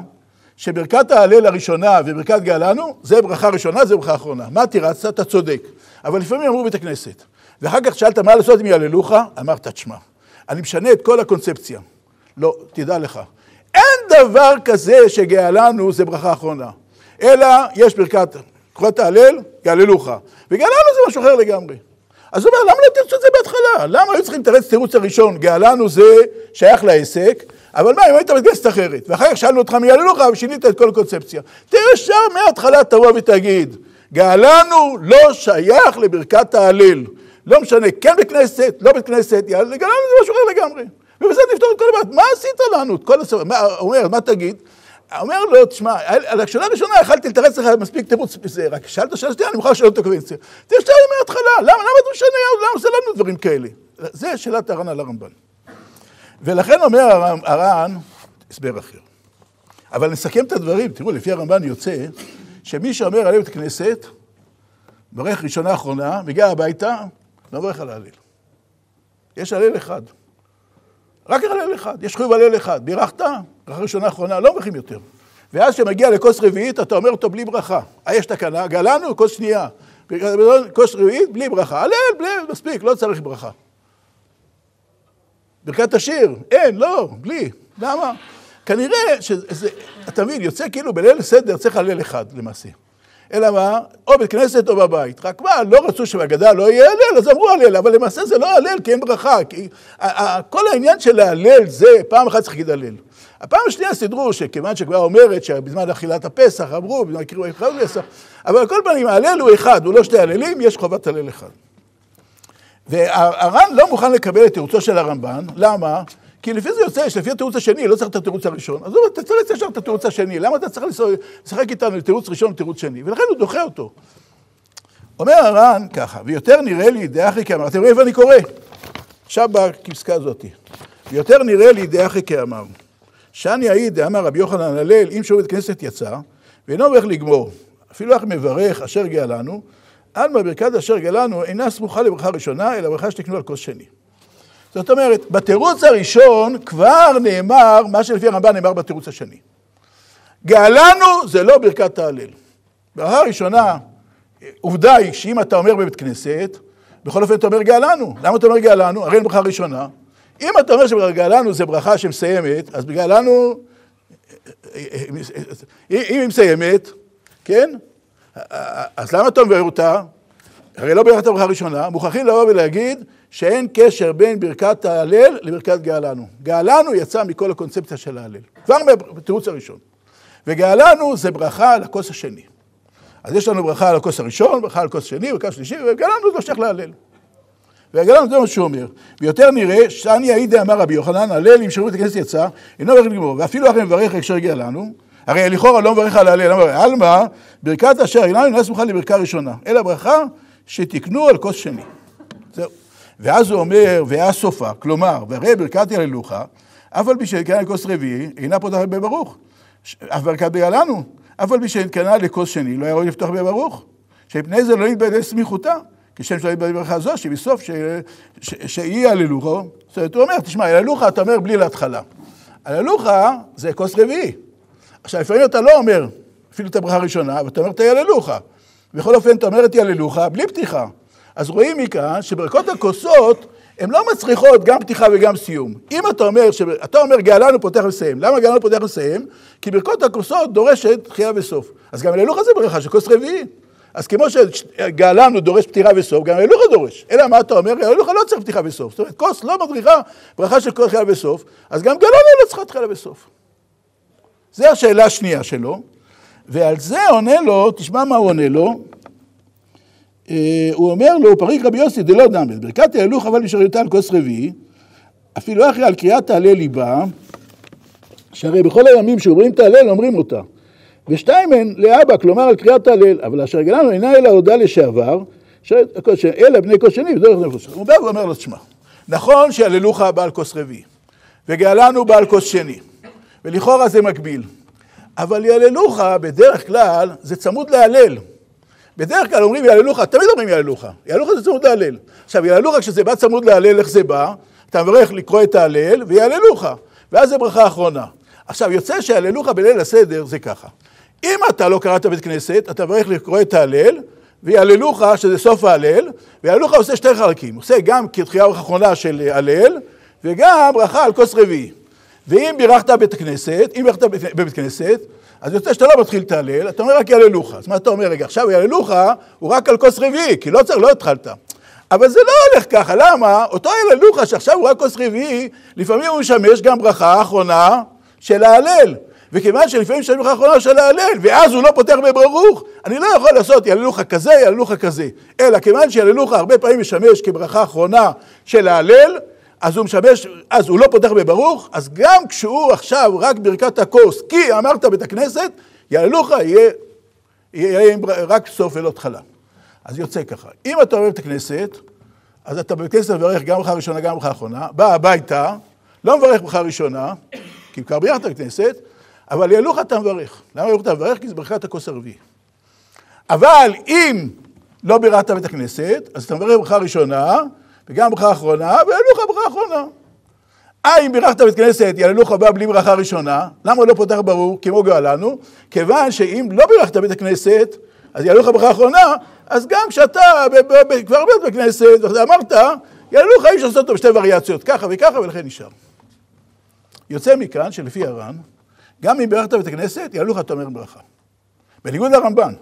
שברכת ההלל הראשונה וברכת גאלנו, זה ברכה ראשונה, זה ברכה אחרונה. מה תירצת? אתה צודק. אבל לפעמים אמרו בית הכנסת. ואחר כך שאלת מה לעשות אם יהללוך, אמרת, תשמע, אני משנה את כל הקונספציה. לא, תדע לך, אין דבר כזה שגאלנו זה ברכה אחרונה, אלא יש ברכת, קרוא את ההלל, יהללוך. וגאלנו זה משהו אחר לגמרי. אז הוא אומר, למה לא תרצו את זה בהתחלה? למה היו צריכים לתרץ תירוץ הראשון? גאלנו זה שייך לעסק, אבל מה, אם היית בכנסת אחרת, ואחר כך שאלנו אותך מי יהללוך ושינית את כל הקונספציה. תראה ישר מההתחלה תבוא ותגיד, גאלנו לא שייך לברכת ההלל. לא משנה, כן בכנסת, לא בכנסת, יאללה, לגמרי זה משהו אחר לגמרי. ובזה נפתור את כל הבעיות. מה עשית לנו? כל הסבב, אומר, מה תגיד? אומר לו, תשמע, על השאלה הראשונה יכלתי לתרץ לך מספיק תירוץ בזה, רק שאלת שאלה שנייה, אני מוכרח לשאול את הקווינסיה. תראה שאלה מההתחלה, למה, למה אתה משנה, למה עושה לנו דברים כאלה? זה שאלת הר"ן על הרמב"ן. ולכן אומר הר"ן, הסבר אחר. אבל נסכם את הדברים, תראו, לפי הרמב"ן יוצא, שמי שאומר על בית הכנסת, ברך ראשונה אחרונה, מגיע הביתה, מברך על ההלל. יש הלל אחד. רק הלל אחד, יש חיוב הלל אחד. בירכת, ברכה ראשונה אחרונה, לא מברכים יותר. ואז כשמגיע לכוס רביעית, אתה אומר אותו בלי ברכה. אה, יש תקנה, גלנו, כוס שנייה. כוס רביעית, בלי ברכה. הלל, בלי, מספיק, לא צריך ברכה. ברכת השיר, אין, לא, בלי. למה? כנראה שזה, אתה מבין, יוצא כאילו בליל סדר צריך הלל אחד למעשה. אלא מה? או בית כנסת או בבית. רק מה, לא רצו שבהגדה לא יהיה הלל, אז אמרו הלל, אבל למעשה זה לא הלל כי אין ברכה. כי כל העניין של להלל זה, פעם אחת צריך להגיד הלל. הפעם השנייה סידרו שכיוון שכבר אומרת שבזמן אכילת הפסח אמרו, בזמן קראו אחד פסח, אבל על כל פנים ההלל הוא אחד, הוא לא שתי הללים, יש חובת הלל אחד. והר"ן לא מוכן לקבל את תירוצו של הרמב"ן, למה? כי לפי זה יוצא שלפי התירוץ השני לא צריך את התירוץ הראשון. אז הוא אומר, תצלץ ישר את התירוץ השני, למה אתה צריך לשחק איתנו תירוץ ראשון ותירוץ שני? ולכן הוא דוחה אותו. אומר הר"ן ככה, ויותר נראה לי דאחי כאמר, אתם רואים איפה אני קורא? עכשיו בפסקה הזאת. ויותר נראה לי דאחי כאמר, שאני אעיד דאמר רבי יוחנן הלל, אם שוב בית כנסת יצא, ואינו הולך לגמור, אפילו אך מברך אשר גאה לנו, עלמא ברכת אשר גאה לנו אינה סמוכה לברכה ראשונה, אלא ברכה שתקנו על כוס שני. זאת אומרת, בתירוץ הראשון כבר נאמר מה שלפי הרמב"ן נאמר בתירוץ השני. גאלנו זה לא ברכת ההלל. ברכה הראשונה, עובדה היא שאם אתה אומר בבית כנסת, בכל אופן אתה אומר גאלנו. למה אתה אומר גאלנו? הרי אין ברכה ראשונה. אם אתה אומר שגאלנו זה ברכה שמסיימת, אז בגאלנו, אם היא מסיימת, כן? אז למה אתה אומר אותה? הרי לא ברכת הברכה הראשונה, מוכרחים לבוא ולהגיד שאין קשר בין ברכת ההלל לברכת גאלנו. גאלנו יצא מכל הקונספציה של ההלל, כבר בתירוץ הראשון. וגאלנו זה ברכה על הכוס השני. אז יש לנו ברכה על הכוס הראשון, ברכה על הכוס השני, ברכה שלישי, וגאלנו זה שייך להלל. וגאלנו זה מה שהוא אומר. ויותר נראה, שאני היידי אמר רבי יוחנן, הלל אם שירות הכנסת יצא, אינו מברך לגמור, ואפילו אחרי מברך הקשר גאלנו, הרי לכאורה לא מברך על ההלל, אמר, עלמא, ברכת אשר איננו אינה סמוכה לברכה ראשונה, אלא ברכה שתקנו על כוס שני. ואז הוא אומר, ואז סופה, כלומר, והרי ברכת יללוכה, אף על פי שנתקנה לכוס רביעי, אינה פותחת בברוך. אף ברכת בגלנו, אף על פי שנתקנה לכוס שני, לא היה ראוי לפתוח בברוך. שמפני זה לא יתבדל סמיכותה, כשם שלא יתבדל ברכה זו, שבסוף שהיא יללוכה. זאת אומרת, הוא אומר, תשמע, יללוכה אתה אומר בלי להתחלה. יללוכה זה כוס רביעי. עכשיו, לפעמים אתה לא אומר אפילו את הברכה הראשונה, ואתה אומר את היללוכה. בכל אופן, אתה אומר את יללוכה בלי פתיחה. אז רואים מכאן שברכות הכוסות, הן לא מצריכות גם פתיחה וגם סיום. אם אתה אומר, אתה אומר גאלנו פותח ומסיים, למה גאלנו פותח ומסיים? כי ברכות הכוסות דורשת תחייה וסוף. אז גם יללוכה זה ברכה של כוס רביעי. אז כמו שגאלנו דורש פתיחה וסוף, גם יללוכה דורש. אלא מה אתה אומר? יללוכה לא צריך פתיחה וסוף. זאת אומרת, כוס לא מדריכה ברכה של כל תחייה וסוף, אז גם גאלנו לא צריכה תחייה וסוף. זו השאלה השנייה שלו, ועל זה עונה לו, תשמע מה הוא עונה לו, הוא אומר לו, פריק רבי יוסי דלא דמת, ברכת ההילוך אבל בשריותה על כוס רביעי, אפילו אחרי על קריאת תעלה ליבה, שהרי בכל הימים שאומרים תהלל אומרים אותה. ושתיים הן לאבא, כלומר על קריאת תהלל, אבל אשר גלנו אינה אלא הודעה לשעבר, אלא בני כוס שני ודרך בני כוס. הוא בא ואומר לו, תשמע, נכון שהללוך בעל כוס רביעי, וגאלנו בעל כוס שני, ולכאורה זה מקביל, אבל יהללוך בדרך כלל זה צמוד להלל. בדרך כלל אומרים יהללוך, תמיד אומרים יהללוך, יהללוך זה צמוד להלל. עכשיו יהללוך כשזה בא צמוד להלל, איך זה בא? אתה מברך לקרוא את ההלל ויהללוך, ואז זה ברכה אחרונה. עכשיו יוצא שההללוך בליל הסדר זה ככה. אם אתה לא קראת בית כנסת, אתה מברך לקרוא את ההלל, ויהללוך, שזה סוף ההלל, ויהללוך עושה שתי חלקים, עושה גם כתחייה אחרונה של הלל, וגם ברכה על כוס רביעי. ואם בירכת בית כנסת, אם בירכת בבית כנסת, אז יוצא שאתה לא מתחיל את ההלל, אתה אומר רק יהללוך. אז מה אתה אומר? רגע, עכשיו יהללוך הוא רק על כוס רביעי, כי לא צריך, לא התחלת. אבל זה לא הולך ככה, למה? אותו יהללוך שעכשיו הוא רק כוס רביעי, לפעמים הוא משמש גם ברכה אחרונה של ההלל. וכיוון שלפעמים משמש ברכה אחרונה של ההלל, ואז הוא לא פותח בברוך, אני לא יכול לעשות יהללוך כזה, יהללוך כזה. אלא כיוון שיהללוך הרבה פעמים משמש כברכה אחרונה של ההלל, אז הוא משמש, אז הוא לא פותח בברוך, אז גם כשהוא עכשיו רק ברכת הכוס, כי אמרת בית הכנסת, יעללוך יהיה, יהיה רק סוף ולא התחלה. אז יוצא ככה, אם אתה את הכנסת, אז אתה בבית הכנסת מברך גם ברכה ראשונה, גם ברכה אחרונה, בא הביתה, לא מברך ברכה ראשונה, כי כבר בירכת בכנסת, אבל יעלוך אתה מברך. למה יעלוך אתה מברך? כי זה ברכת הכוס הרביעי. אבל אם לא בירכת בית הכנסת, אז אתה מברך ברכה ראשונה, וגם ברכה אחרונה, ויעלוך ברכה אחרונה. אה, אם בירכת בית כנסת, יעללוך הבא בלי ברכה ראשונה, למה לא פותח ברור, כמו גאלנו? כיוון שאם לא בירכת בית הכנסת, אז יעללוך ברכה אחרונה, אז גם כשאתה כבר בית כנסת, אמרת, יעללוך אי אפשר לעשות אותו בשתי וריאציות, ככה וככה, ולכן נשאר. יוצא מכאן שלפי הר"ן, גם אם בירכת בית הכנסת, יעללוך אתה אומר ברכה. בניגוד לרמב"ן,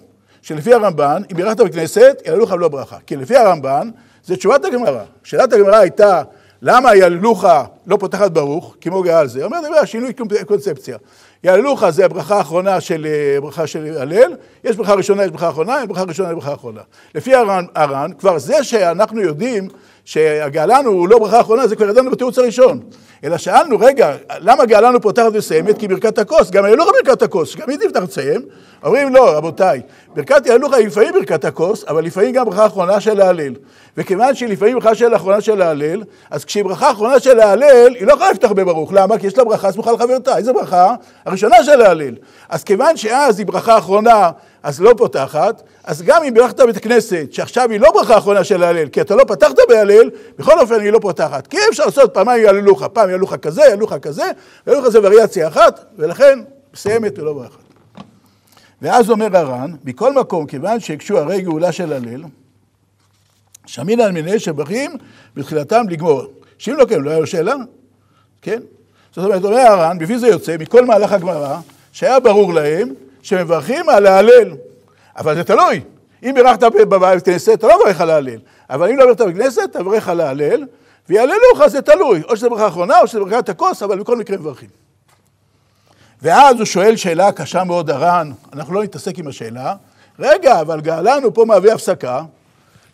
שלפי הרמב"ן, אם בירכת בית כנסת, יעללוך לא ברכה. כי לפי הרמב"ן, זה תשובת הגמרא. שאלת הגמרא הייתה, למה יעללוך לא פותחת ברוך, כמו גאה על זה? אומר דבר, שינוי קונספציה. יעללוך זה הברכה האחרונה של אה, ברכה של הלל, יש ברכה ראשונה, יש ברכה אחרונה, יש ברכה ראשונה, יש ברכה אחרונה. לפי הר"ן, הר"ן, כבר זה שאנחנו יודעים שהגאלנו הוא לא ברכה אחרונה, זה כבר ידענו בתירוץ הראשון. אלא שאלנו, רגע, למה גאלנו פותחת ומסיימת? כי ברכת הכוס, גם יעלוך ברכת הכוס, גם היא תפתח ותסיים. אומרים לא, רבותיי, ברכת יעלוך היא לפעמים ברכת הכוס, אבל לפעמים גם ברכה אחרונה של ההלל. וכיוון שהיא לפעמים ברכה של האחרונה של ההלל, אז כשהיא ברכה אחרונה של ההלל, היא לא יכולה לפתוח בברוך. למה? כי יש לה ברכה סמוכה לחברתה. איזה ברכה? הראשונה של ההלל. אז כיוון שאז היא ברכה אחרונה, אז לא פותחת, אז גם אם בירכת בית הכנסת, שעכשיו היא לא ברכה אחרונה של ההלל, כי אתה לא פתחת בהלל, בכל אופן היא לא פותחת. כי אי אפשר לעשות פעמיים יעללוך, פעם יעלוך כזה, יעלוך כזה, יעלוך זה וריאציה אחת, ולכן מסיימת ולא ברכה. ואז אומר הר"ן, מכל מקום, כיוון שהקשו הרי גאולה של הלל, שמין על מיני שבחים בתחילתם לגמור. שאם לא כן, לא היה לו שאלה, כן? זאת אומרת, אומר הר"ן, בפי זה יוצא, מכל מהלך הגמרא, שהיה ברור להם שמברכים על ההלל. אבל זה תלוי. אם בירכת בבית כנסת, אתה לא מברך על ההלל. אבל אם לא בירכת בכנסת, מברך על ההלל, ויעללוך זה תלוי. או שזה ברכה אחרונה, או שזה ברכת הכוס, אבל בכל מקרה מברכים. ואז הוא שואל שאלה קשה מאוד, הר"ן, אנחנו לא נתעסק עם השאלה. רגע, אבל גאלנו פה מהווה הפסקה,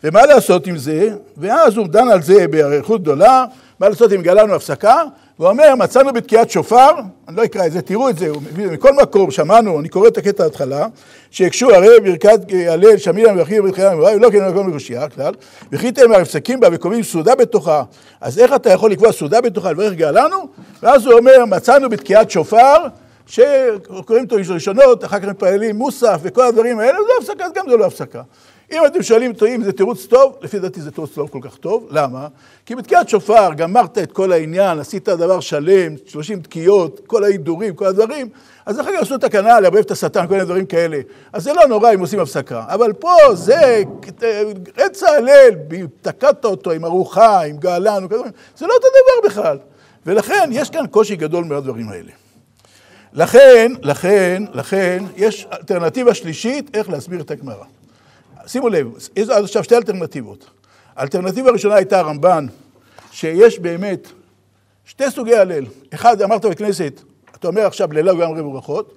ומה לעשות עם זה? ואז הוא דן על זה באריכות גדולה, מה לעשות אם גאלנו הפסקה? הוא אומר, מצאנו בתקיעת שופר, אני לא אקרא את זה, תראו את זה, מכל מקום שמענו, אני קורא את הקטע ההתחלה, שהקשו הרי ברכת הלל שמינה מברכים ובתחילה מברך, ולא כן מקום מרשייה כלל, וכיתם הפסקים בה וקובעים סעודה בתוכה, אז איך אתה יכול לקבוע סעודה בתוכה לברך גאלנו? ואז הוא אומר, מצאנו בתקיעת שופר, שקוראים אותו ראשונות, אחר כך מתפללים מוסף וכל הדברים האלה, זה הפסקה, אז גם זה לא הפסקה. אם אתם שואלים אותי אם זה תירוץ טוב, לפי דעתי זה תירוץ לא כל כך טוב. למה? כי בתקיעת שופר גמרת את כל העניין, עשית דבר שלם, 30 תקיעות, כל ההידורים, כל הדברים, אז אחר כך עשו תקנה לערבב את השטן, כל מיני דברים כאלה. אז זה לא נורא אם עושים הפסקה. אבל פה זה עץ ההלל, תקעת אותו עם ארוחה, עם גאלן, זה לא אותו דבר בכלל. ולכן יש כאן קושי גדול מהדברים האלה. לכן, לכן, לכן, יש אלטרנטיבה שלישית איך להסביר את הגמרא. שימו לב, יש עכשיו שתי אלטרנטיבות. האלטרנטיבה הראשונה הייתה הרמב"ן, שיש באמת שתי סוגי הלל. אחד, אמרת בכנסת, אתה אומר עכשיו לילה לגמרי ברכות.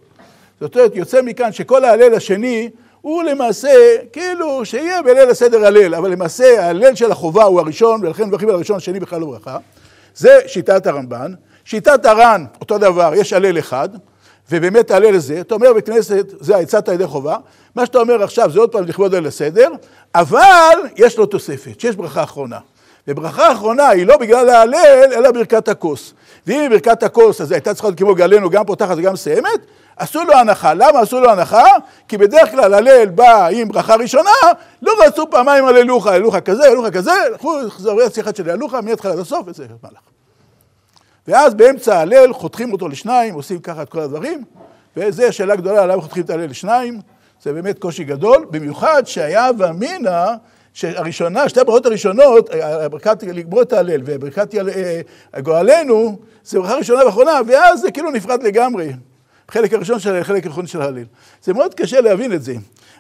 זאת אומרת, יוצא מכאן שכל ההלל השני הוא למעשה, כאילו, שיהיה בליל הסדר הלל, אבל למעשה ההלל של החובה הוא הראשון, ולכן מברכים על הראשון, השני בכלל לא ברכה. זה שיטת הרמב"ן. שיטת הר"ן, אותו דבר, יש הלל אחד. ובאמת תעלה לזה, אתה אומר בכנסת, זה הצעת ידי חובה, מה שאתה אומר עכשיו זה עוד פעם לכבוד על הסדר, אבל יש לו תוספת, שיש ברכה אחרונה. וברכה אחרונה היא לא בגלל ההלל, אלא ברכת הכוס. ואם ברכת הכוס, אז הייתה צריכה להיות כמו גלנו, גם פותחת וגם מסיימת, עשו לו הנחה. למה עשו לו הנחה? כי בדרך כלל הלל בא עם ברכה ראשונה, לא רצו פעמיים הללוכה, הללוכה כזה, הללוכה כזה, לקחו חזרי אחד של הללוכה, מהתחלה עד הסוף, וזה מהלך. ואז באמצע ההלל חותכים אותו לשניים, עושים ככה את כל הדברים, וזו שאלה גדולה למה חותכים את ההלל לשניים, זה באמת קושי גדול, במיוחד שהיה ואמינא, שהראשונה, שתי הברכות הראשונות, ברכת לגמור את ההלל וברכת אה, גואלנו, זה ברכה ראשונה ואחרונה, ואז זה כאילו נפרד לגמרי. חלק הראשון של ההלל, חלק האחרון של ההלל. זה מאוד קשה להבין את זה.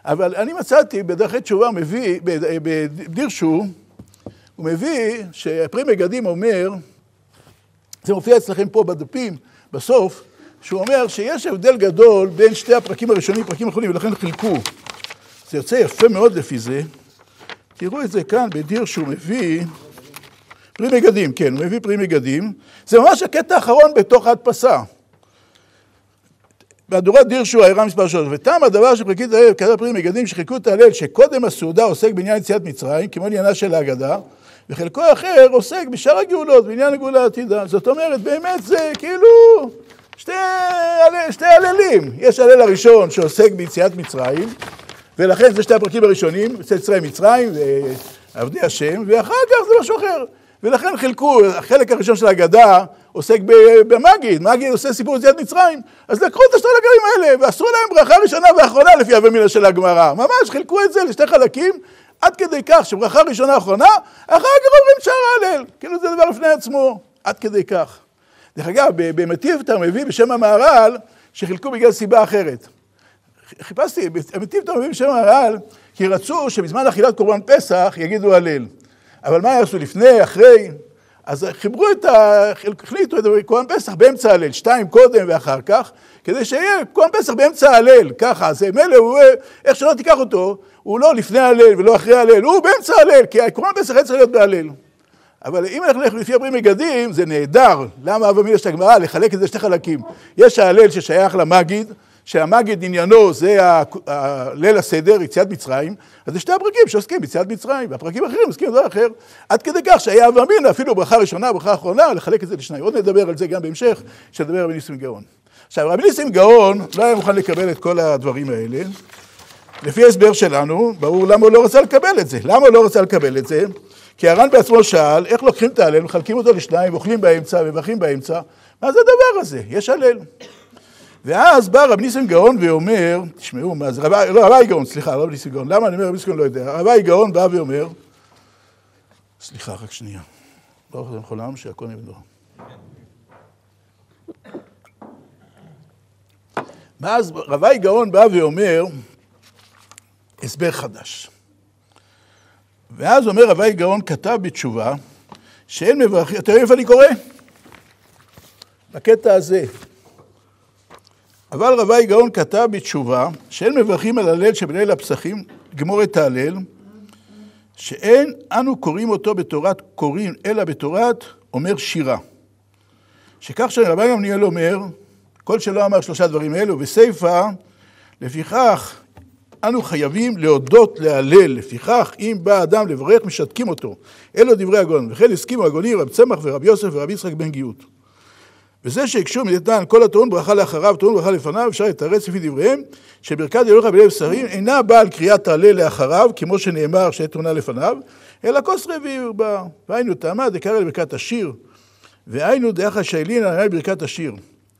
אבל אני מצאתי בדרכי תשובה, מביא, בדירשו, הוא מביא שפרי מגדים אומר, זה מופיע אצלכם פה בדפים, בסוף, שהוא אומר שיש הבדל גדול בין שתי הפרקים הראשונים, פרקים אחרונים, ולכן חילקו. זה יוצא יפה מאוד לפי זה. תראו את זה כאן בדיר שהוא מביא, פרי מגדים, כן, הוא מביא פרי מגדים. זה ממש הקטע האחרון בתוך ההדפסה. מהדורת דיר שהוא הערה מספר שלוש, וטעם הדבר שפרקית הלב, כזה פרי מגדים שחילקו את ההלל, שקודם הסעודה עוסק בעניין יציאת מצרים, כמו עניינה של ההגדה, וחלקו האחר עוסק בשאר הגאולות, בעניין הגאולה העתידה. זאת אומרת, באמת זה כאילו שתי, שתי הללים. יש הלל הראשון שעוסק ביציאת מצרים, ולכן זה שתי הפרקים הראשונים, יציאת מצרים ועבדי השם, ואחר כך זה משהו אחר. ולכן חילקו, החלק הראשון של ההגדה עוסק במגיד, מגיד עושה סיפור יציאת מצרים, אז לקחו את השתי הגלים האלה ועשו להם ברכה ראשונה ואחרונה לפי אבמינה של הגמרא. ממש חילקו את זה לשתי חלקים, עד כדי כך שברכה ראשונה אחרונה, אחר כך אומרים שער ההלל. כאילו זה דבר בפני עצמו, עד כדי כך. דרך אגב, במטיבתא מביא בשם המהר"ל, שחילקו בגלל סיבה אחרת. חיפשתי, במטיבתא מביא בשם המהר"ל, כי רצו שבזמן אכילת קורבן פסח יגידו הלל. אבל מה יעשו לפני, אחרי? אז חיברו את ה... החליטו את קורבן פסח באמצע הלל, שתיים קודם ואחר כך, כדי שיהיה קורבן פסח באמצע הלל, ככה, זה מילא, הוא, איך שלא תיקח אותו, הוא לא לפני הלל ולא אחרי הלל, הוא באמצע הלל, כי פסח היה צריך להיות בהלל. אבל אם אנחנו נלך לפי הברית מגדים, זה נהדר. למה אבא מילה של הגמרא? לחלק את זה לשתי חלקים. יש ההלל ששייך למגיד, שהמגד עניינו זה ליל הסדר, יציאת מצרים, אז זה שתי הפרקים שעוסקים ביציאת מצרים, והפרקים האחרים עוסקים בדבר אחר, עד כדי כך שהיה אברהם אבינו, אפילו ברכה ראשונה, ברכה אחרונה, לחלק את זה לשניים. עוד נדבר על זה גם בהמשך, כשנדבר רבי ניסים גאון. עכשיו, רבי ניסים גאון לא היה מוכן לקבל את כל הדברים האלה. לפי ההסבר שלנו, ברור למה הוא לא רצה לקבל את זה. למה הוא לא רצה לקבל את זה? כי הר"ן בעצמו שאל, איך לוקחים את ההלל, מחלקים אותו לשניים, אוכלים באמצע, מברכים באמצע, מה זה הדבר הזה? יש הלל. ואז בא רב ניסים גאון ואומר, תשמעו, מה זה, רבי, לא, רבי גאון, סליחה, רב ניסים גאון, למה אני אומר רבי ניסים גאון לא יודע, רבי גאון בא ואומר, סליחה, רק שנייה, ברוך השם חולם שהכל נבדו. ואז רבי גאון בא ואומר, הסבר חדש. ואז אומר רבי גאון, כתב בתשובה, שאין מברכים, אתה יודע איפה אני קורא? בקטע הזה. אבל רבי גאון כתב בתשובה, שאין מברכים על הלל שבליל הפסחים, גמור את ההלל, שאין אנו קוראים אותו בתורת קוראים, אלא בתורת אומר שירה. שכך שרבי גמליאל אומר, כל שלא אמר שלושה דברים אלו, בסיפא, לפיכך אנו חייבים להודות להלל, לפיכך אם בא אדם לברך משתקים אותו. אלו דברי הגאון, וכן הסכימו הגאונים רב צמח ורב יוסף ורב יצחק בן גאות. וזה שהקשו מדתן כל הטעון ברכה לאחריו, טעון ברכה לפניו, אפשר לתרץ לפי דבריהם, שברכת אלוהיך בלב שרים אינה באה על קריאת הלל לאחריו, כמו שנאמר שטעונה לפניו, אלא כוס רביעי הוא בא. והיינו טעמה דקרא לברכת השיר, והיינו דאחא שיילין על ברכת השיר.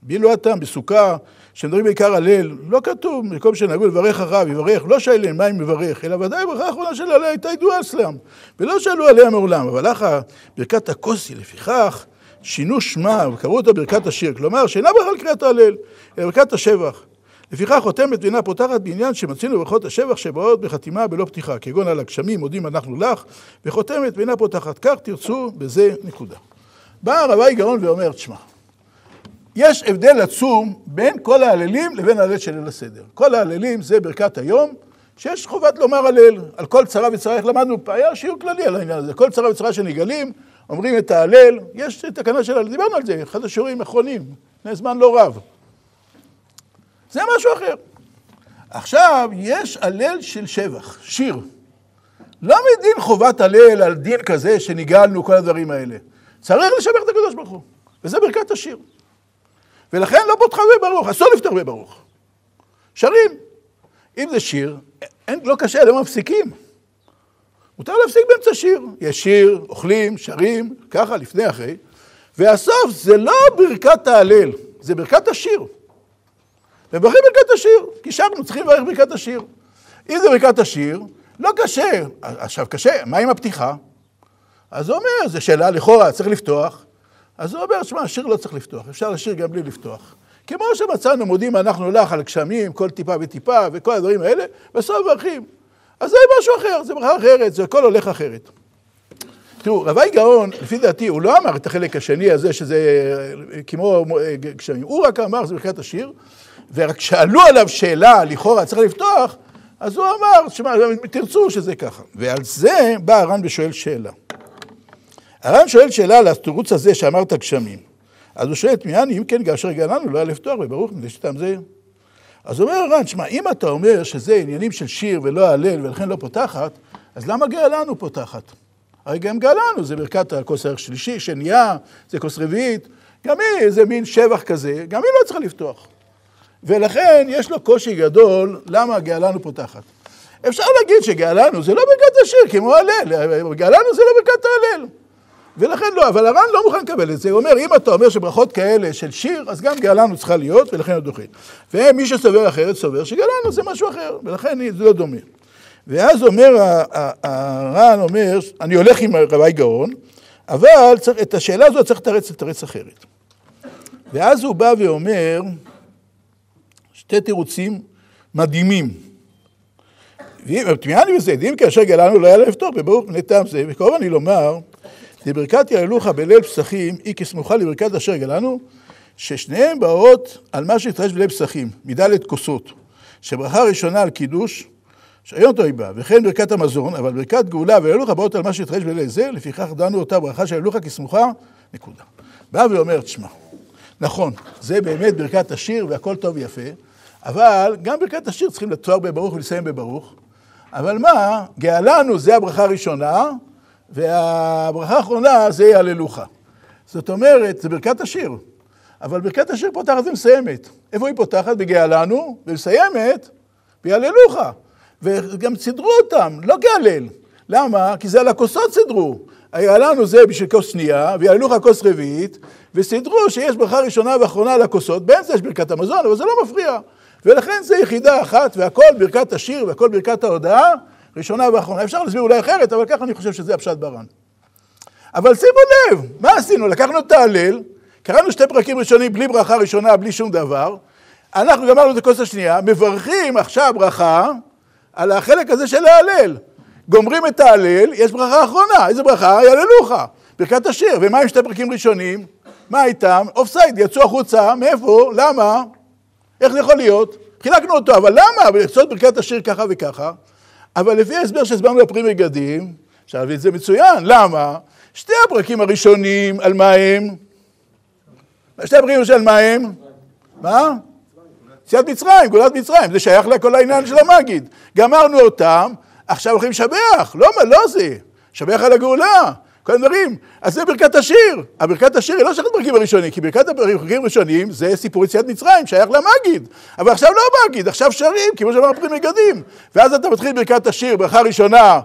ואילו הטעם בסוכה, שמדברים בעיקר הלל, לא כתוב, במקום שנהגו לברך אחריו, יברך, לא שאלן מה אם מברך, אלא ודאי ברכה האחרונה של הלל הייתה ידועה אצלם, ולא שאלו עליה מעולם, אבל אחא ברכת הכוסי, לפיכך שינו שמה וקראו אותה ברכת השיר, כלומר שאינה ברכה על קריאת ההלל, אלא ברכת השבח. לפיכך חותמת ואינה פותחת בעניין שמצינו ברכות השבח שבאות בחתימה בלא פתיחה, כגון על הגשמים מודים אנחנו לך, וחותמת ואינה פותחת. כך תרצו בזה נקודה. בא רבי גאון ואומר, תשמע, יש הבדל עצום בין כל ההללים לבין ההלל של ליל הסדר. כל ההללים זה ברכת היום, שיש חובת לומר הלל. על כל צרה וצרה, איך למדנו, היה שיעור כללי על העניין הזה. כל צרה וצרה שנגאלים, אומרים את ההלל, יש תקנה של הלל, דיברנו על זה, אחד השיעורים האחרונים, לפני זמן לא רב. זה משהו אחר. עכשיו, יש הלל של שבח, שיר. לא מדין חובת הלל על דין כזה שנגאלנו, כל הדברים האלה. צריך לשבח את הקדוש ברוך הוא, וזה ברכת השיר. ולכן לא פותחה בברוך, אסור לפתוח בברוך. שרים. אם זה שיר, אין, לא קשה, לא מפסיקים. מותר להפסיק באמצע שיר. יש שיר, אוכלים, שרים, ככה, לפני, אחרי. והסוף זה לא ברכת ההלל, זה ברכת השיר. מברכים ברכת השיר, כי שרנו, צריכים לברך ברכת השיר. אם זה ברכת השיר, לא קשה. עכשיו, קשה, מה עם הפתיחה? אז הוא אומר, זו שאלה לכאורה, צריך לפתוח. אז הוא אומר, שמע, השיר לא צריך לפתוח, אפשר לשיר גם בלי לפתוח. כמו שמצאנו, מודים אנחנו לך על גשמים, כל טיפה וטיפה, וכל הדברים האלה, בסוף מברכים. אז זה משהו אחר, זה ברכה אחרת, זה הכל הולך אחרת. תראו, רבי גאון, לפי דעתי, הוא לא אמר את החלק השני הזה, שזה כמו גשמים. הוא רק אמר, זה ברכת השיר, ורק שאלו עליו שאלה, לכאורה צריך לפתוח, אז הוא אמר, שמע, תרצו שזה ככה. ועל זה בא הר"ן ושואל שאלה. הר"ן שואל שאלה על התירוץ הזה שאמרת גשמים. אז הוא שואל את מי אני, אם כן, כאשר גאלנו, לא היה לפתוח בברוך מפני שתם זה. אז אומר הר"ן, שמע, אם אתה אומר שזה עניינים של שיר ולא הלל ולכן לא פותחת, אז למה גאלנו פותחת? הרי גם גאלנו זה ברכת הכוס הערך שלישי, שנייה, זה כוס רביעית, גם היא איזה מין שבח כזה, גם היא לא צריכה לפתוח. ולכן יש לו קושי גדול למה גאלנו פותחת. אפשר להגיד שגאלנו זה לא ברכת השיר כמו הלל, גאלנו זה לא ברכת ההלל. ולכן לא, אבל הר"ן לא מוכן לקבל את זה, הוא אומר, אם אתה אומר שברכות כאלה של שיר, אז גם גאלנו צריכה להיות, ולכן הוא דוחה. ומי שסובר אחרת סובר שגאלנו זה משהו אחר, ולכן זה לא דומה. ואז אומר, הר"ן אומר, אני הולך עם רבי גאון, אבל צריך, את השאלה הזאת צריך לתרץ לתרץ אחרת. ואז הוא בא ואומר, שתי תירוצים מדהימים. תמיהה אני בזה, דין כאשר גאלנו לא היה לפתור, בברוך מפני טעם זה, וקרוב אני לומר, דברכת יעלוך בליל פסחים היא כסמוכה לברכת אשר גלנו, ששניהם באות על מה שהתרחש בליל פסחים, מדלת כוסות, שברכה ראשונה על קידוש, שהיום תוהי בה, וכן ברכת המזון, אבל ברכת גאולה ויעלוך באות על מה שהתרחש בליל זה, לפיכך דנו אותה ברכה של יעלוך כסמוכה, נקודה. בא ואומר, תשמע, נכון, זה באמת ברכת השיר והכל טוב ויפה, אבל גם ברכת השיר צריכים לתואר בברוך ולסיים בברוך. אבל מה, גאלנו זה הברכה הראשונה, והברכה האחרונה זה יהללוך. זאת אומרת, זה ברכת השיר. אבל ברכת השיר פותחת ומסיימת. איפה היא פותחת? בגאלנו, ומסיימת ביהללוך. וגם סידרו אותם, לא גאלל. למה? כי זה על הכוסות סידרו. היהלנו זה בשביל כוס שנייה, ויהללוך כוס רביעית, וסידרו שיש ברכה ראשונה ואחרונה על הכוסות, באמצע יש ברכת המזון, אבל זה לא מפריע. ולכן זה יחידה אחת, והכל ברכת השיר והכל ברכת ההודעה, ראשונה ואחרונה. אפשר להסביר אולי אחרת, אבל ככה אני חושב שזה הפשט ברן. אבל שימו לב, מה עשינו? לקחנו את ההלל, קראנו שתי פרקים ראשונים בלי ברכה ראשונה, בלי שום דבר, אנחנו גמרנו את הכוס השנייה, מברכים עכשיו ברכה על החלק הזה של ההלל. גומרים את ההלל, יש ברכה אחרונה, איזה ברכה? יהללוך, ברכת השיר. ומה עם שתי פרקים ראשונים? מה איתם? offside, יצאו החוצה, מאיפה? למה? איך זה יכול להיות? חילקנו אותו, אבל למה? לעשות ברכת השיר ככה וככה. אבל לפי ההסבר שהסברנו לפרי מגדים, להביא את זה מצוין, למה? שתי הפרקים הראשונים, על מה הם? שתי הפרקים הראשונים על מה הם? מה? יציאת מצרים, גאולת מצרים, זה שייך לכל העניין של המגיד. גמרנו אותם, עכשיו הולכים לשבח, לא, לא זה, לשבח על הגאולה. כל הדברים. אז זה ברכת השיר. הברכת השיר היא לא שייכת לפרקים הראשונים, כי ברכת הפרקים הראשונים זה סיפור יציאת מצרים, שייך למגיד. אבל עכשיו לא מגיד, עכשיו שרים, כמו שאמר פרי מגדים. ואז אתה מתחיל ברכת השיר, ברכה ראשונה,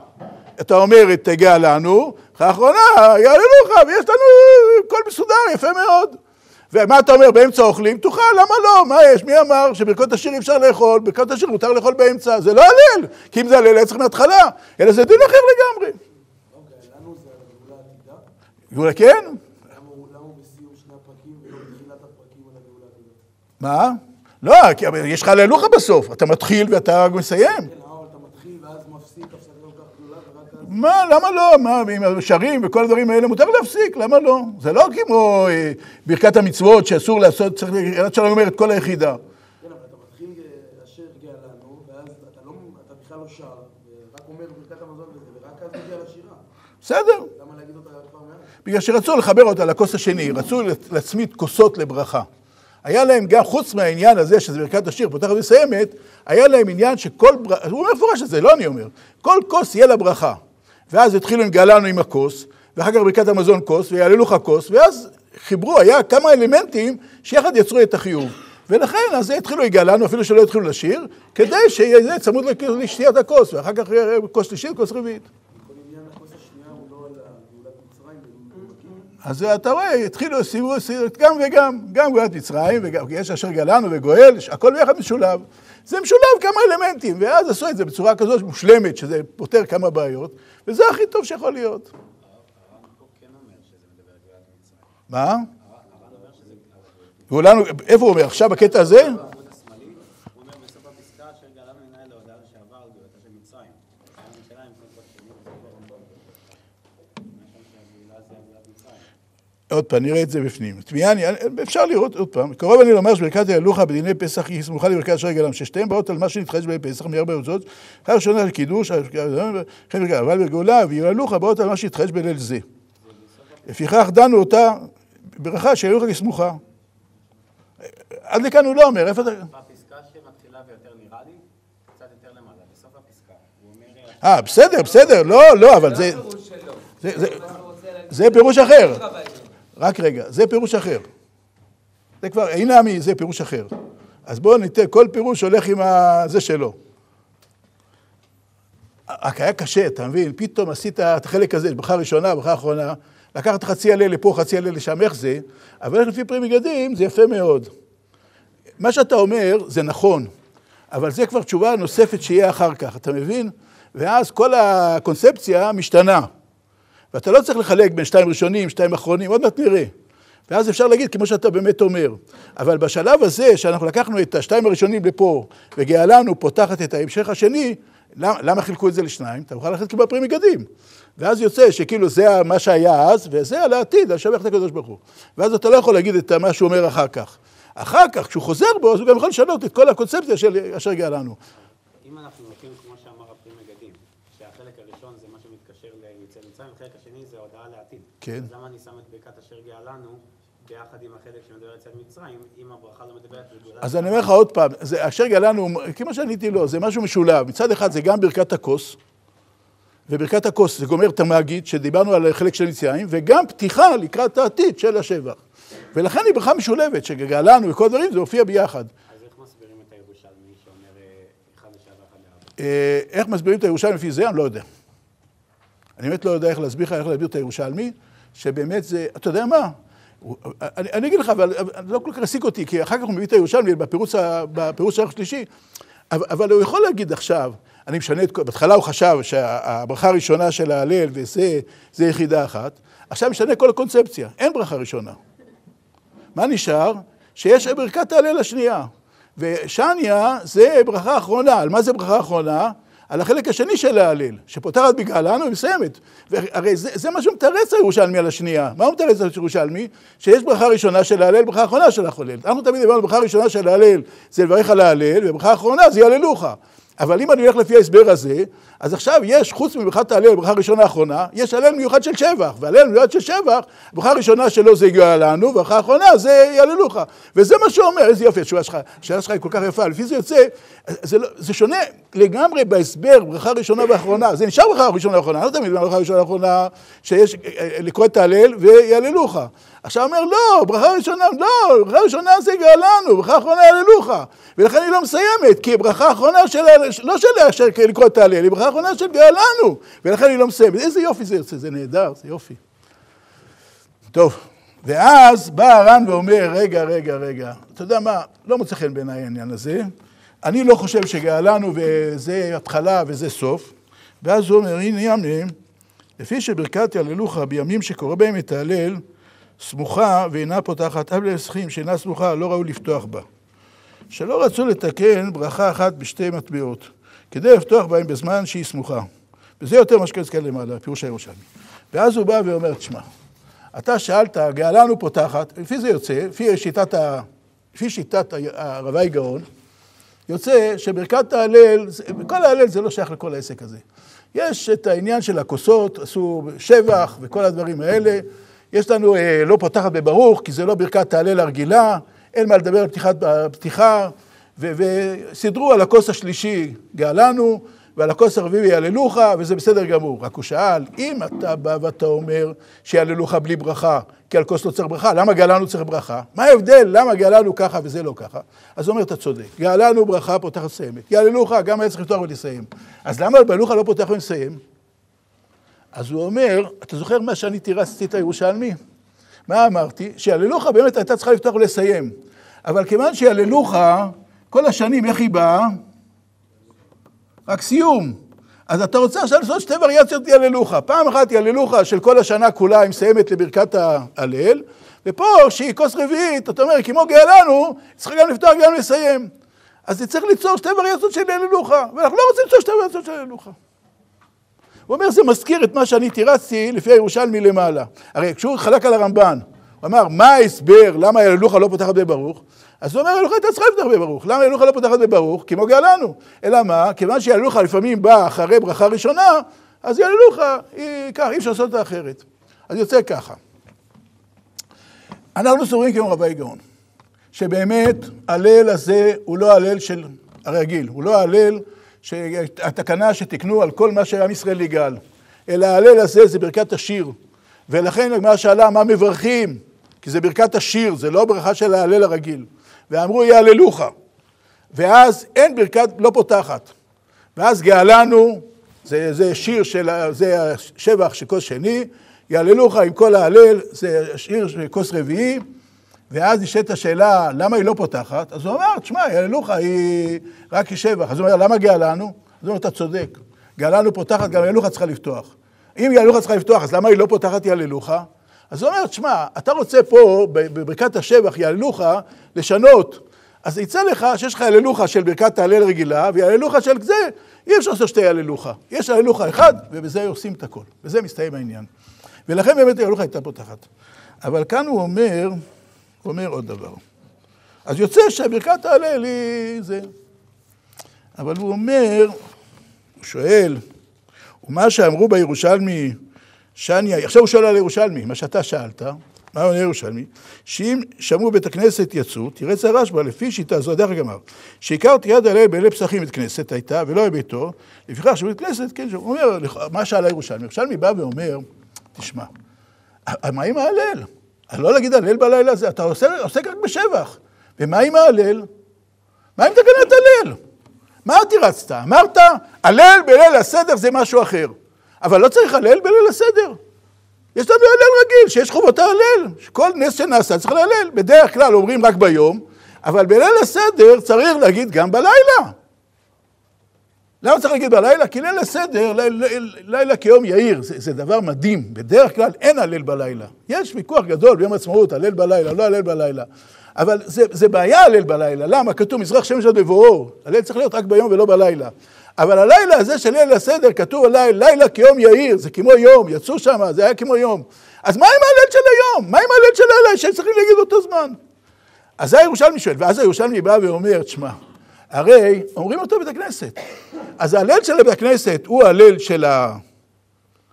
אתה אומר תגע לנו, ברכה אחרונה, יעלה לך, ויש לנו הכל מסודר, יפה מאוד. ומה אתה אומר, באמצע אוכלים? תאכל, למה לא? מה יש? מי אמר שברכות השיר אי אפשר לאכול, ברכות השיר מותר לאכול באמצע? זה לא הלל, כי אם זה הלל היה צריך מההתחלה, אלא זה דין אחר לגמרי. גאולה כן? למה הוא בסיום שני הפרקים ולא בתחילת הפרקים על הגאולה מה? לא, כי יש לך הללוך בסוף, אתה מתחיל ואתה מסיים. כן. מה, למה לא? מה, עם השרים וכל הדברים האלה מותר להפסיק, למה לא? זה לא כמו אה, ברכת המצוות שאסור לעשות, צריך, עד שאני אומר את כל היחידה. כן, אבל אתה מתחיל אשר הגיע לנו, לא, אתה בכלל לא שר, ורק אומר ברכת המזון וזה, ורק אז מגיע לשירה. בסדר. בגלל שרצו לחבר אותה לכוס השני, רצו להצמיד כוסות לברכה. היה להם גם, חוץ מהעניין הזה, שזה ברכת השיר, פותחת ומסיימת, היה להם עניין שכל ברכה, הוא אומר מפורש את זה, לא אני אומר, כל כוס יהיה לה ברכה. ואז התחילו עם גאלנו עם הכוס, ואחר כך ברכת המזון כוס, ויעללו לך כוס, ואז חיברו, היה כמה אלמנטים שיחד יצרו את החיוב. ולכן, אז התחילו יגאלנו, אפילו שלא התחילו לשיר, כדי שיהיה צמוד לשתיית הכוס, ואחר כך כוס שלישית, כוס רביעית. אז אתה רואה, התחילו סיבוב, גם וגם, גם גאולת מצרים, וגם יש אשר גלנו וגואל, הכל ביחד משולב. זה משולב כמה אלמנטים, ואז עשו את זה בצורה כזאת מושלמת, שזה פותר כמה בעיות, וזה הכי טוב שיכול להיות. מה? איפה הוא אומר? עכשיו בקטע הזה? עוד פעם, נראה את זה בפנים. תמיהה, אפשר לראות עוד פעם. קרוב אני לומר שברכת הילוכה בדיני פסח היא סמוכה לברכת אשר גלם, ששתיהן באות על מה שנתחדש בפסח מארבע יוצאות. אחת ראשונה של קידוש, אבל בגאולה והילוכה באות על מה שנתחדש בליל זה. לפיכך דנו אותה ברכה שהילוכה כסמוכה. עד לכאן הוא לא אומר, איפה אתה... בפסקה שמתחילה ויותר נראה לי, קצת יותר למעלה, בסוף הפסקה. אה, בסדר, בסדר, לא, לא, אבל זה... זה פירוש אחר. רק רגע, זה פירוש אחר. זה כבר, הנה עמי, זה פירוש אחר. אז בואו ניתן, כל פירוש הולך עם זה שלו. רק היה קשה, אתה מבין? פתאום עשית את החלק הזה, ברכה ראשונה, ברכה אחרונה, לקחת חצי הלל לפה, חצי הלל לשם, איך זה? אבל לפי פרי מגדים זה יפה מאוד. מה שאתה אומר זה נכון, אבל זה כבר תשובה נוספת שיהיה אחר כך, אתה מבין? ואז כל הקונספציה משתנה. ואתה לא צריך לחלק בין שתיים ראשונים, שתיים אחרונים, עוד מעט נראה. ואז אפשר להגיד כמו שאתה באמת אומר. אבל בשלב הזה, שאנחנו לקחנו את השתיים הראשונים לפה, וגאלנו פותחת את ההמשך השני, למה, למה חילקו את זה לשניים? אתה מוכן ללכת כמו פרי מגדים. ואז יוצא שכאילו זה מה שהיה אז, וזה על העתיד, על שבח את הקדוש ברוך הוא. ואז אתה לא יכול להגיד את מה שהוא אומר אחר כך. אחר כך, כשהוא חוזר בו, אז הוא גם יכול לשנות את כל הקונספציה של אשר גאלנו. אם אנחנו הולכים כמו שאמר הפרי מגדים, שהחלק הראשון זה החלק השני זה הודעה לעתיד. כן. אז למה אני שם את ברכת אשר גאה לנו ביחד עם החלק שמדבר יציאת מצרים, אם הברכה לא מדברת. אז אני אומר לך עוד פעם, זה אשר גלנו, כמו שעניתי לו, זה משהו משולב. מצד אחד זה גם ברכת הכוס, וברכת הכוס זה גומר את המגיד, שדיברנו על החלק של מצרים, וגם פתיחה לקראת העתיד של השבח. ולכן היא ברכה משולבת, שגאלנו וכל הדברים, זה מופיע ביחד. אז איך מסבירים את הירושלמי שאומר אה, אחד לשעה ואחד לארבע? אה, איך מסבירים את הירושלמי לפי זה? אני לא יודע. אני באמת לא יודע איך להסביר לך, איך להסביר את הירושלמי, שבאמת זה, אתה יודע מה? אני, אני אגיד לך, אבל לא כל כך העסיק אותי, כי אחר כך הוא מביא את הירושלמי בפירוש, בפירוש הערך השלישי, אבל, אבל הוא יכול להגיד עכשיו, אני משנה את כל, בהתחלה הוא חשב שהברכה הראשונה של ההלל וזה, זה יחידה אחת, עכשיו משנה כל הקונספציה, אין ברכה ראשונה. מה נשאר? שיש ברכת ההלל השנייה. ושניה זה ברכה אחרונה. על מה זה ברכה אחרונה? על החלק השני של ההלל, שפותחת בגאלנו ומסיימת. והרי זה, זה מה שמתרץ הירושלמי על השנייה. מה הוא מתרץ על הירושלמי? שיש ברכה ראשונה של ההלל, ברכה אחרונה של החולל. אנחנו תמיד אמרנו, ברכה ראשונה של ההלל זה לברך על ההלל, וברכה אחרונה זה יהללוך. אבל אם אני הולך לפי ההסבר הזה, אז עכשיו יש, חוץ מברכת ההלל, ברכה ראשונה האחרונה, יש הלל מיוחד של שבח, והלל מיוחד של שבח, ברכה ראשונה שלו זה יגאלנו, וברכה האחרונה זה יהללוך. וזה מה שהוא אומר, איזה יופי, התשובה שלך, השאלה שלך היא כל כך יפה, לפי זה יוצא, זה, לא, זה שונה לגמרי בהסבר, ברכה ראשונה ואחרונה, זה נשאר ברכה ראשונה ואחרונה, לא תמיד ברכה ראשונה ואחרונה, שיש אה, אה, לקרוא את ההלל ויהללוך. עכשיו אומר, לא, ברכה ראשונה, לא, ברכה ראשונה זה גאלנו, ברכה אחרונה יהללוך. ולכן היא לא מסיימת, כי ברכה אחרונה של, לא של של לקרוא את ההלל, היא ברכה אחרונה של גאלנו, ולכן היא לא מסיימת. איזה יופי זה יוצא, זה נהדר, זה יופי. טוב, ואז בא הר"ן ואומר, רגע, רגע, רגע, אתה יודע מה, לא מוצא חן בעיניי העניין הזה, אני לא חושב שגאלנו וזה התחלה וזה סוף, ואז הוא אומר, הנה ימים, לפי שברכת יהללוך בימים שקורא בהם את ההלל, סמוכה ואינה פותחת, אב לסכים שאינה סמוכה, לא ראוי לפתוח בה. שלא רצו לתקן ברכה אחת בשתי מטבעות, כדי לפתוח בהם בזמן שהיא סמוכה. וזה יותר מה כאן למעלה, פירוש הירושלמי. ואז הוא בא ואומר, תשמע, אתה שאלת, גאלנו פותחת, לפי זה יוצא, לפי שיטת, ה... לפי שיטת הרבי גאון, יוצא שברכת ההלל, כל ההלל זה לא שייך לכל העסק הזה. יש את העניין של הכוסות, עשו שבח וכל הדברים האלה. יש לנו אה, לא פותחת בברוך, כי זה לא ברכת ההלל הרגילה, אין מה לדבר על פתיחת הפתיחה, וסידרו על הכוס השלישי גאלנו, ועל הכוס הרביעי יהללוך, וזה בסדר גמור. רק הוא שאל, אם אתה בא ואתה אומר שיהללוך בלי ברכה, כי על כוס לא צריך ברכה, למה גאלנו צריך ברכה? מה ההבדל? למה גאלנו ככה וזה לא ככה? אז הוא אומר, אתה צודק. גאלנו ברכה פותחת מסיימת. יהללוך גם היה צריך לפתוח ולסיים. אז למה בהללוך לא פותח ומסיים? אז הוא אומר, אתה זוכר מה שאני תירצתי את הירושלמי? מה אמרתי? שיהללוך באמת הייתה צריכה לפתוח ולסיים. אבל כיוון שיהללוך, כל השנים, איך היא באה? רק סיום. אז אתה רוצה עכשיו לעשות שתי וריאציות יהללוך. פעם אחת יהללוך של כל השנה כולה, היא מסיימת לברכת ההלל, ופה, שהיא כוס רביעית, אתה אומר, כמו גאלנו, צריכה גם לפתוח גם לסיים. אז צריך ליצור שתי וריאציות של יהללוך, ואנחנו לא רוצים ליצור שתי וריאציות של יהללוך. הוא אומר, זה מזכיר את מה שאני תירצתי לפי הירושלמי למעלה. הרי כשהוא חלק על הרמב"ן, הוא אמר, מה ההסבר, למה יהללוך לא פותחת בברוך? אז הוא אומר, יהללוך הייתה צריכה לפתח בברוך. למה יהללוך לא פותחת בברוך? כמו גאלנו. אלא מה? כיוון שיהללוך לפעמים באה אחרי ברכה ראשונה, אז יהללוך היא ככה, אי אפשר לעשות אותה אחרת. אז יוצא ככה. אנחנו סוברים כמו רבי גאון, שבאמת הלל הזה הוא לא הלל של הרגיל, הוא לא הלל שהתקנה שתיקנו על כל מה שעם ישראל יגאל, אלא ההלל הזה זה ברכת השיר. ולכן הגמרא שאלה מה מברכים, כי זה ברכת השיר, זה לא ברכה של ההלל הרגיל. ואמרו יהללוך. ואז אין ברכת, לא פותחת. ואז גאלנו, זה, זה שיר של, זה השבח של כוס שני, יהללוך עם כל ההלל, זה שיר של כוס רביעי, ואז נשאלת השאלה, למה היא לא פותחת? אז הוא אמר, תשמע, יהללוך היא רק שבח. אז הוא אומר, למה גאלנו? אז הוא אומר, אתה צודק. גאלנו פותחת, גם יהללוך צריכה לפתוח. אם יהללוך צריכה לפתוח, אז למה היא לא פותחת יהללוך? אז הוא אומר, תשמע, אתה רוצה פה, בברכת השבח, יהללוך, לשנות. אז יצא לך שיש לך יהללוך של ברכת ההלל רגילה, ויהללוך של זה, אי אפשר לעשות שתי יהללוך. יש יהללוך אחד, ובזה עושים את הכל. בזה מסתיים העניין. ולכן באמת יהללוך הייתה פותחת. אבל כאן הוא אומר, אומר עוד דבר. אז יוצא שברכת ההלל היא זה. אבל הוא אומר, הוא שואל, ומה שאמרו בירושלמי, שאני, עכשיו הוא שואל על ירושלמי, מה שאתה שאלת, מה אומר ירושלמי? שאם שמעו בית הכנסת יצאו, זה הרשב"א, לפי שיטה זו, דרך אגב, שעיקר תרי"ד הלל באלה פסחים בית כנסת הייתה, ולא בביתו, לפיכך שבית כנסת, כן, הוא אומר, מה שאל הירושלמי? ירושלמי בא ואומר, תשמע, מה עם ההלל? לא להגיד הלל בלילה הזה, אתה עוסק רק בשבח. ומה עם ההלל? מה עם תקנת הלל? מה תירצת? אמרת, הלל בליל הסדר זה משהו אחר. אבל לא צריך הלל בליל הסדר. יש לנו הלל רגיל, שיש חובות ההלל. כל נס שנעשה צריך להלל. בדרך כלל אומרים רק ביום, אבל בליל הסדר צריך להגיד גם בלילה. למה צריך להגיד בלילה? כי ליל הסדר, לילה, לילה כיום יאיר, זה, זה דבר מדהים. בדרך כלל אין הלל בלילה. יש ויכוח גדול ביום עצמאות, הלל בלילה, לא הלל בלילה. אבל זה, זה בעיה הלל בלילה. למה? כתוב מזרח שמש עד מבואו. הלל צריך להיות רק ביום ולא בלילה. אבל הלילה הזה של ליל הסדר, כתוב עליי, לילה כיום יאיר, זה כמו יום, יצאו שם, זה היה כמו יום. אז מה עם ההלל של היום? מה עם ההלל של הלילה שהם צריכים להגיד אותו זמן? אז זה הירושלמי שואל, ואז הירושלמי בא ואומר, תשמע, הרי אומרים אותו בית הכנסת. אז ההלל של בית הכנסת הוא ההלל של, ה...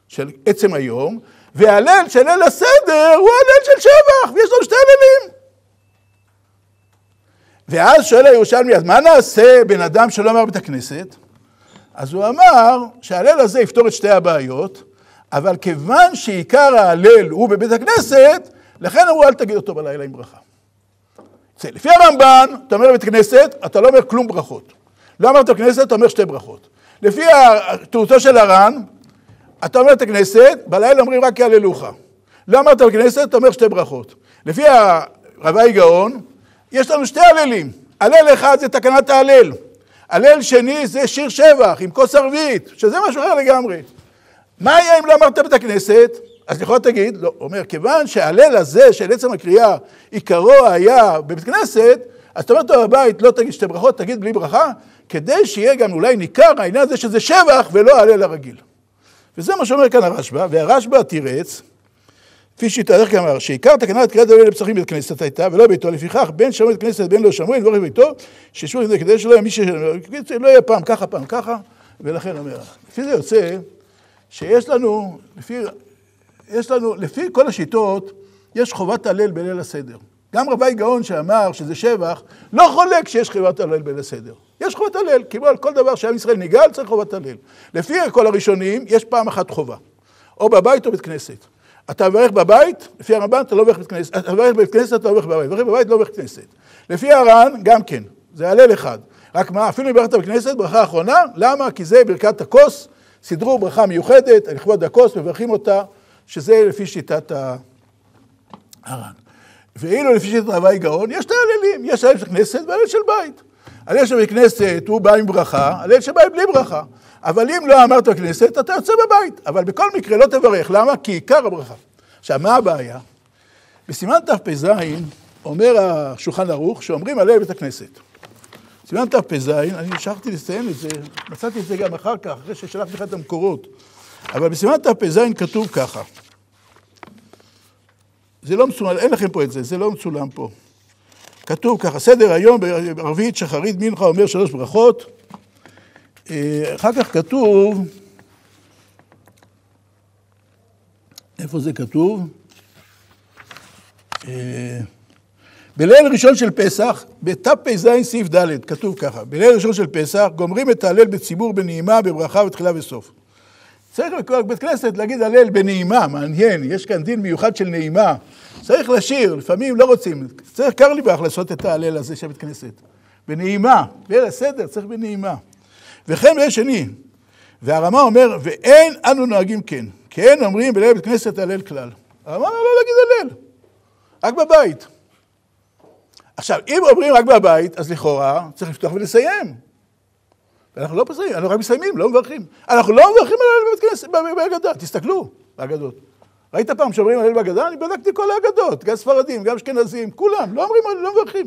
של עצם היום, וההלל של ליל הסדר הוא ההלל של שבח, ויש לנו שתי הללים. ואז שואל הירושלמי, אז מה נעשה בן אדם שלא אמר בית הכנסת? אז הוא אמר שההלל הזה יפתור את שתי הבעיות, אבל כיוון שעיקר ההלל הוא בבית הכנסת, לכן אמרו אל תגיד אותו בלילה עם ברכה. לפי הרמב"ן, אתה אומר בבית כנסת, אתה לא אומר כלום ברכות. לא אמרת בכנסת, אתה אומר שתי ברכות. לפי תורתו של הר"ן, אתה אומר את הכנסת, בלילה אומרים רק יהללוך. לא אמרת בכנסת, אתה אומר שתי ברכות. לפי הרבי גאון, יש לנו שתי הללים. הלל אחד זה תקנת ההלל. הלל שני זה שיר שבח עם כוס ערבית, שזה משהו אחר לגמרי. מה יהיה אם לא אמרת בית הכנסת? אז יכול תגיד, לא, הוא אומר, כיוון שההלל הזה של עצם הקריאה, עיקרו היה בבית כנסת, אז אתה אומר אותו בבית, לא תגיד שתי ברכות, תגיד בלי ברכה, כדי שיהיה גם אולי ניכר העניין הזה שזה שבח ולא ההלל הרגיל. וזה מה שאומר כאן הרשב"א, והרשב"א תירץ, כפי שהתהלך אמר, שעיקר תקנת קריאת הלל לפסחים בית כנסת הייתה, ולא ביתו, לפיכך בין שמעו בית כנסת בין לא שמעו, דברי ביתו, שישבו את זה כדי שלא יהיה מי ש... לא יהיה פעם ככה, פעם ככה, ולכן אומר, לפי זה יוצא שיש לנו, לפי, יש לנו, לפי כל השיטות, יש חובת הלל בליל הסדר. גם רבי גאון שאמר שזה שבח, לא חולק שיש חובת הלל בליל הסדר. יש חובת הלל, כאילו על כל דבר שעם ישראל ניגל צריך חובת הלל. לפי כל הראשונים, יש פעם אחת חובה, או בבית או בית כנסת. אתה מברך בבית, לפי הרמב"ן אתה לא מברך בית כנסת, אתה מברך בבית כנסת, אתה לא מברך בבית, מברך בבית, לא מברך כנסת. לפי הר"ן, גם כן, זה הלל אחד. רק מה, אפילו אם ברכת בכנסת, ברכה אחרונה, למה? כי זה ברכת הכוס, סידרו ברכה מיוחדת, לכבוד הכוס, מברכים אותה, שזה לפי שיטת הר"ן. ואילו לפי שיטת רבי גאון, יש שתי הללים, יש הלל של כנסת והלל של בית. הלל של כנסת הוא בא עם ברכה, הלל של בית בלי ברכה. אבל אם לא אמרת בכנסת, אתה יוצא בבית. אבל בכל מקרה לא תברך. למה? כי עיקר הברכה. עכשיו, מה הבעיה? בסימן תפ"ז אומר השולחן ערוך שאומרים עליה בית הכנסת. סימן תפ"ז, אני המשכתי לציין את זה, מצאתי את זה גם אחר כך, אחרי ששלחתי לך את המקורות. אבל בסימן תפ"ז כתוב ככה. זה לא מצולם, אין לכם פה את זה, זה לא מצולם פה. כתוב ככה, סדר היום בערבית שחרית מנחה אומר שלוש ברכות, אה, אחר כך כתוב, איפה זה כתוב? אה, בליל ראשון של פסח, בתפ"ז סעיף ד', כתוב ככה, בליל ראשון של פסח גומרים את ההלל בציבור בנעימה, בברכה ותחילה וסוף. צריך בכל בית כנסת להגיד הלל בנעימה, מעניין, יש כאן דין מיוחד של נעימה. צריך לשיר, לפעמים לא רוצים, צריך קר לי בך לעשות את ההלל הזה של בית כנסת. בנעימה, ליל הסדר צריך בנעימה. וכן ביום שני. והרמה אומר, ואין אנו נוהגים כן, כי אין אומרים בליל בית כנסת הלל כלל. הרמה אומר לא להגיד הלל, רק בבית. עכשיו, אם אומרים רק בבית, אז לכאורה צריך לפתוח ולסיים. ואנחנו לא מסיימים, אנחנו רק מסיימים, לא מברכים. אנחנו לא מברכים על הלל בבית כנסת, בהגדה, תסתכלו, בהגדות. ראית פעם שאומרים הלל בהגדה? אני בדקתי כל ההגדות, גם ספרדים, גם אשכנזים, כולם, לא אומרים, לא מברכים.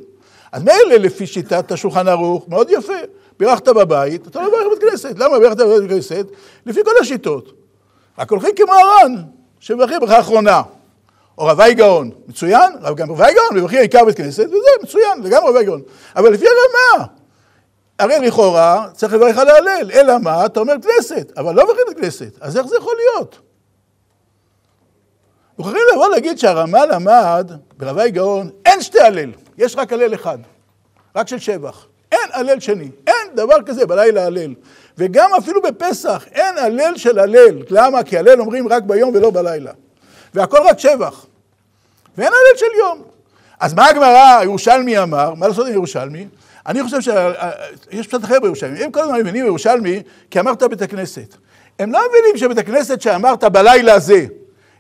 אז מילא לפי שיטת השולחן ערוך, מאוד יפה. בירכת בבית, אתה לא מברך בבית כנסת. למה בירכת בבית כנסת? לפי כל השיטות. רק הולכים כמו הר"ן, שמברכים ברכה אחרונה. או רבי גאון, מצוין, גם רבי גאון מברכים עיקר בית כנסת, וזה מצוין, זה גם רבי גאון. אבל לפי הרמה, הרי לכאורה צריך לברך על ההלל, אלא מה? אתה אומר כנסת, אבל לא מברכים בית כנסת. אז איך זה יכול להיות? מוכרחים לבוא להגיד שהרמ"א למד ברבי גאון, אין שתי הלל, יש רק הלל אחד, רק של שבח. אין הלל שני, אין דבר כזה בלילה הלל. וגם אפילו בפסח אין הלל של הלל. למה? כי הלל אומרים רק ביום ולא בלילה. והכל רק שבח. ואין הלל של יום. אז מה הגמרא, ירושלמי אמר, מה לעשות עם ירושלמי? אני חושב שיש פשט אחר בירושלמי. הם כל הזמן מבינים ירושלמי כי אמרת בית הכנסת. הם לא מבינים שבית הכנסת שאמרת בלילה הזה,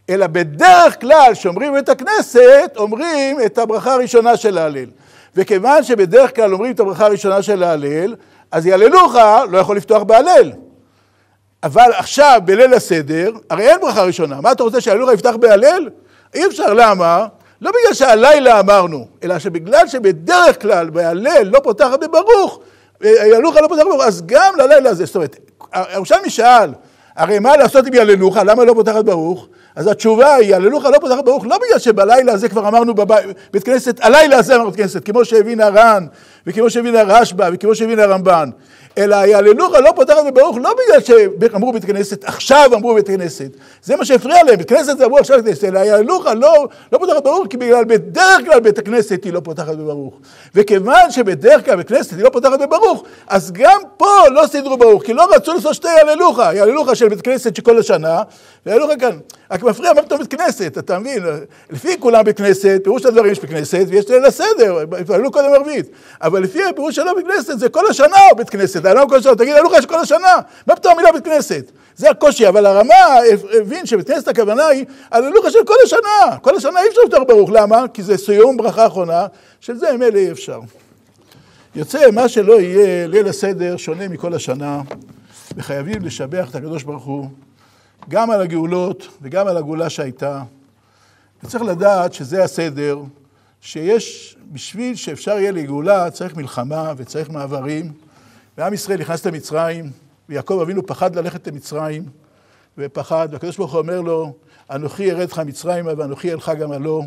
אלא בדרך כלל כשאומרים בית הכנסת, אומרים את הברכה הראשונה של ההלל. וכיוון שבדרך כלל אומרים את הברכה הראשונה של ההלל, אז יהללוך לא יכול לפתוח בהלל. אבל עכשיו, בליל הסדר, הרי אין ברכה ראשונה. מה אתה רוצה שהילוך יפתח בהלל? אי אפשר, למה? לא בגלל שהלילה אמרנו, אלא שבגלל שבדרך כלל בהלל לא פותחת בברוך, ילוך לא פותחת בברוך, אז גם ללילה הזה, זאת אומרת, ירושלמי שאל, הרי מה לעשות עם יללוך, למה לא פותחת ברוך? אז התשובה היא, יללוך לא פותחת ברוך, לא בגלל שבלילה הזה כבר אמרנו בבית כנסת, הלילה הזה אמרנו בית כנסת, כמו שהבין הר"ן, וכמו שהבין הרשב"א, וכמו שהבין הרמב"ן, אלא יהללוך לא פותחת בברוך לא בגלל שאמרו בית כנסת, עכשיו אמרו בית כנסת. זה מה שהפריע להם, בית כנסת אמרו עכשיו בית כנסת, אלא יהללוך לא, לא פותחת בברוך, כי בגלל בדרך כלל בית הכנסת היא לא פותחת בברוך. וכיוון שבדרך כלל בית כנסת היא לא פותחת בברוך, אז גם פה לא סידרו ברוך, כי לא רצו לעשות שתי יהללוך, יהללוך של בית כנסת שכל השנה, ויהללוך כאן. רק מפריע מה פתאום בית כנסת, אתה מבין? לפי כולם בית כנסת, פירוש הדברים יש בית כנסת, ויש ליל הסדר, התפללו קודם ערבית. אבל לפי הפירוש שלו בית כנסת, זה כל השנה בית כנסת, אני לא כל השנה, תגיד, הלוך יש כל השנה, מה פתאום המילה בית כנסת? זה הקושי, אבל הרמה הבין שבית כנסת הכוונה היא הללוכה של כל השנה, כל השנה אי אפשר לפתוח ברוך, למה? כי זה סיום ברכה אחרונה, של זה אלה אי אפשר. יוצא, מה שלא יהיה, ליל הסדר שונה מכל השנה, וחייבים לשבח את הקדוש ברוך הוא, גם על הגאולות וגם על הגאולה שהייתה. וצריך לדעת שזה הסדר, שיש, בשביל שאפשר יהיה לגאולה, צריך מלחמה וצריך מעברים. ועם ישראל נכנס למצרים, ויעקב אבינו פחד ללכת למצרים, ופחד, והקדוש ברוך הוא אומר לו, אנוכי ארד לך מצרימה ואנוכי אלך גם הלא.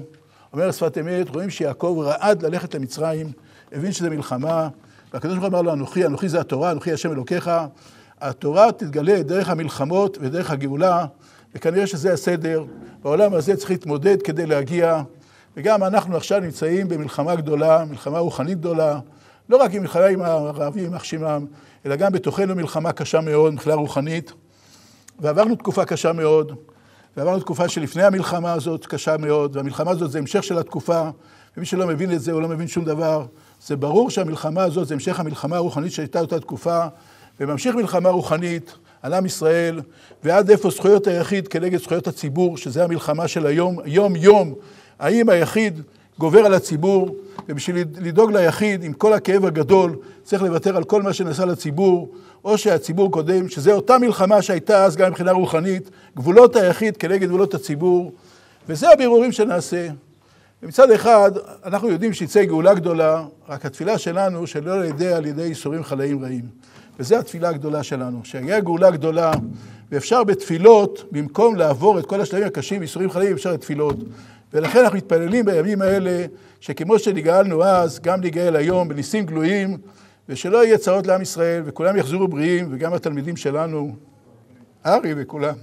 אומר שפת אמת, רואים שיעקב רעד ללכת למצרים, הבין שזה מלחמה, והקדוש ברוך הוא אמר לו, אנוכי, אנוכי זה התורה, אנוכי השם אלוקיך. התורה תתגלה דרך המלחמות ודרך הגאולה, וכנראה שזה הסדר. בעולם הזה צריך להתמודד כדי להגיע, וגם אנחנו עכשיו נמצאים במלחמה גדולה, מלחמה רוחנית גדולה, לא רק עם מלחמה עם הערבים, עם שמם, אלא גם בתוכנו מלחמה קשה מאוד, מבחינה רוחנית. ועברנו תקופה קשה מאוד, ועברנו תקופה שלפני המלחמה הזאת קשה מאוד, והמלחמה הזאת זה המשך של התקופה, ומי שלא מבין את זה, הוא לא מבין שום דבר. זה ברור שהמלחמה הזאת זה המשך המלחמה הרוחנית שהייתה אותה תקופה, וממשיך מלחמה רוחנית על עם ישראל, ועד איפה זכויות היחיד כנגד זכויות הציבור, שזה המלחמה של היום, יום-יום, האם היחיד גובר על הציבור, ובשביל לדאוג ליחיד, עם כל הכאב הגדול, צריך לוותר על כל מה שנעשה לציבור, או שהציבור קודם, שזה אותה מלחמה שהייתה אז גם מבחינה רוחנית, גבולות היחיד כנגד גבולות הציבור, וזה הבירורים שנעשה. ומצד אחד, אנחנו יודעים שיצא גאולה גדולה, רק התפילה שלנו, שלא על ידי, על ידי ייסורים חלאים רעים. וזו התפילה הגדולה שלנו, שיגיע גאולה גדולה, ואפשר בתפילות, במקום לעבור את כל השלבים הקשים, ייסורים חלאים, אפשר לתפילות. ולכן אנחנו מתפללים בימים האלה, שכמו שנגאלנו אז, גם נגאל היום בניסים גלויים, ושלא יהיה צרות לעם ישראל, וכולם יחזרו בריאים, וגם התלמידים שלנו, ארי וכולם.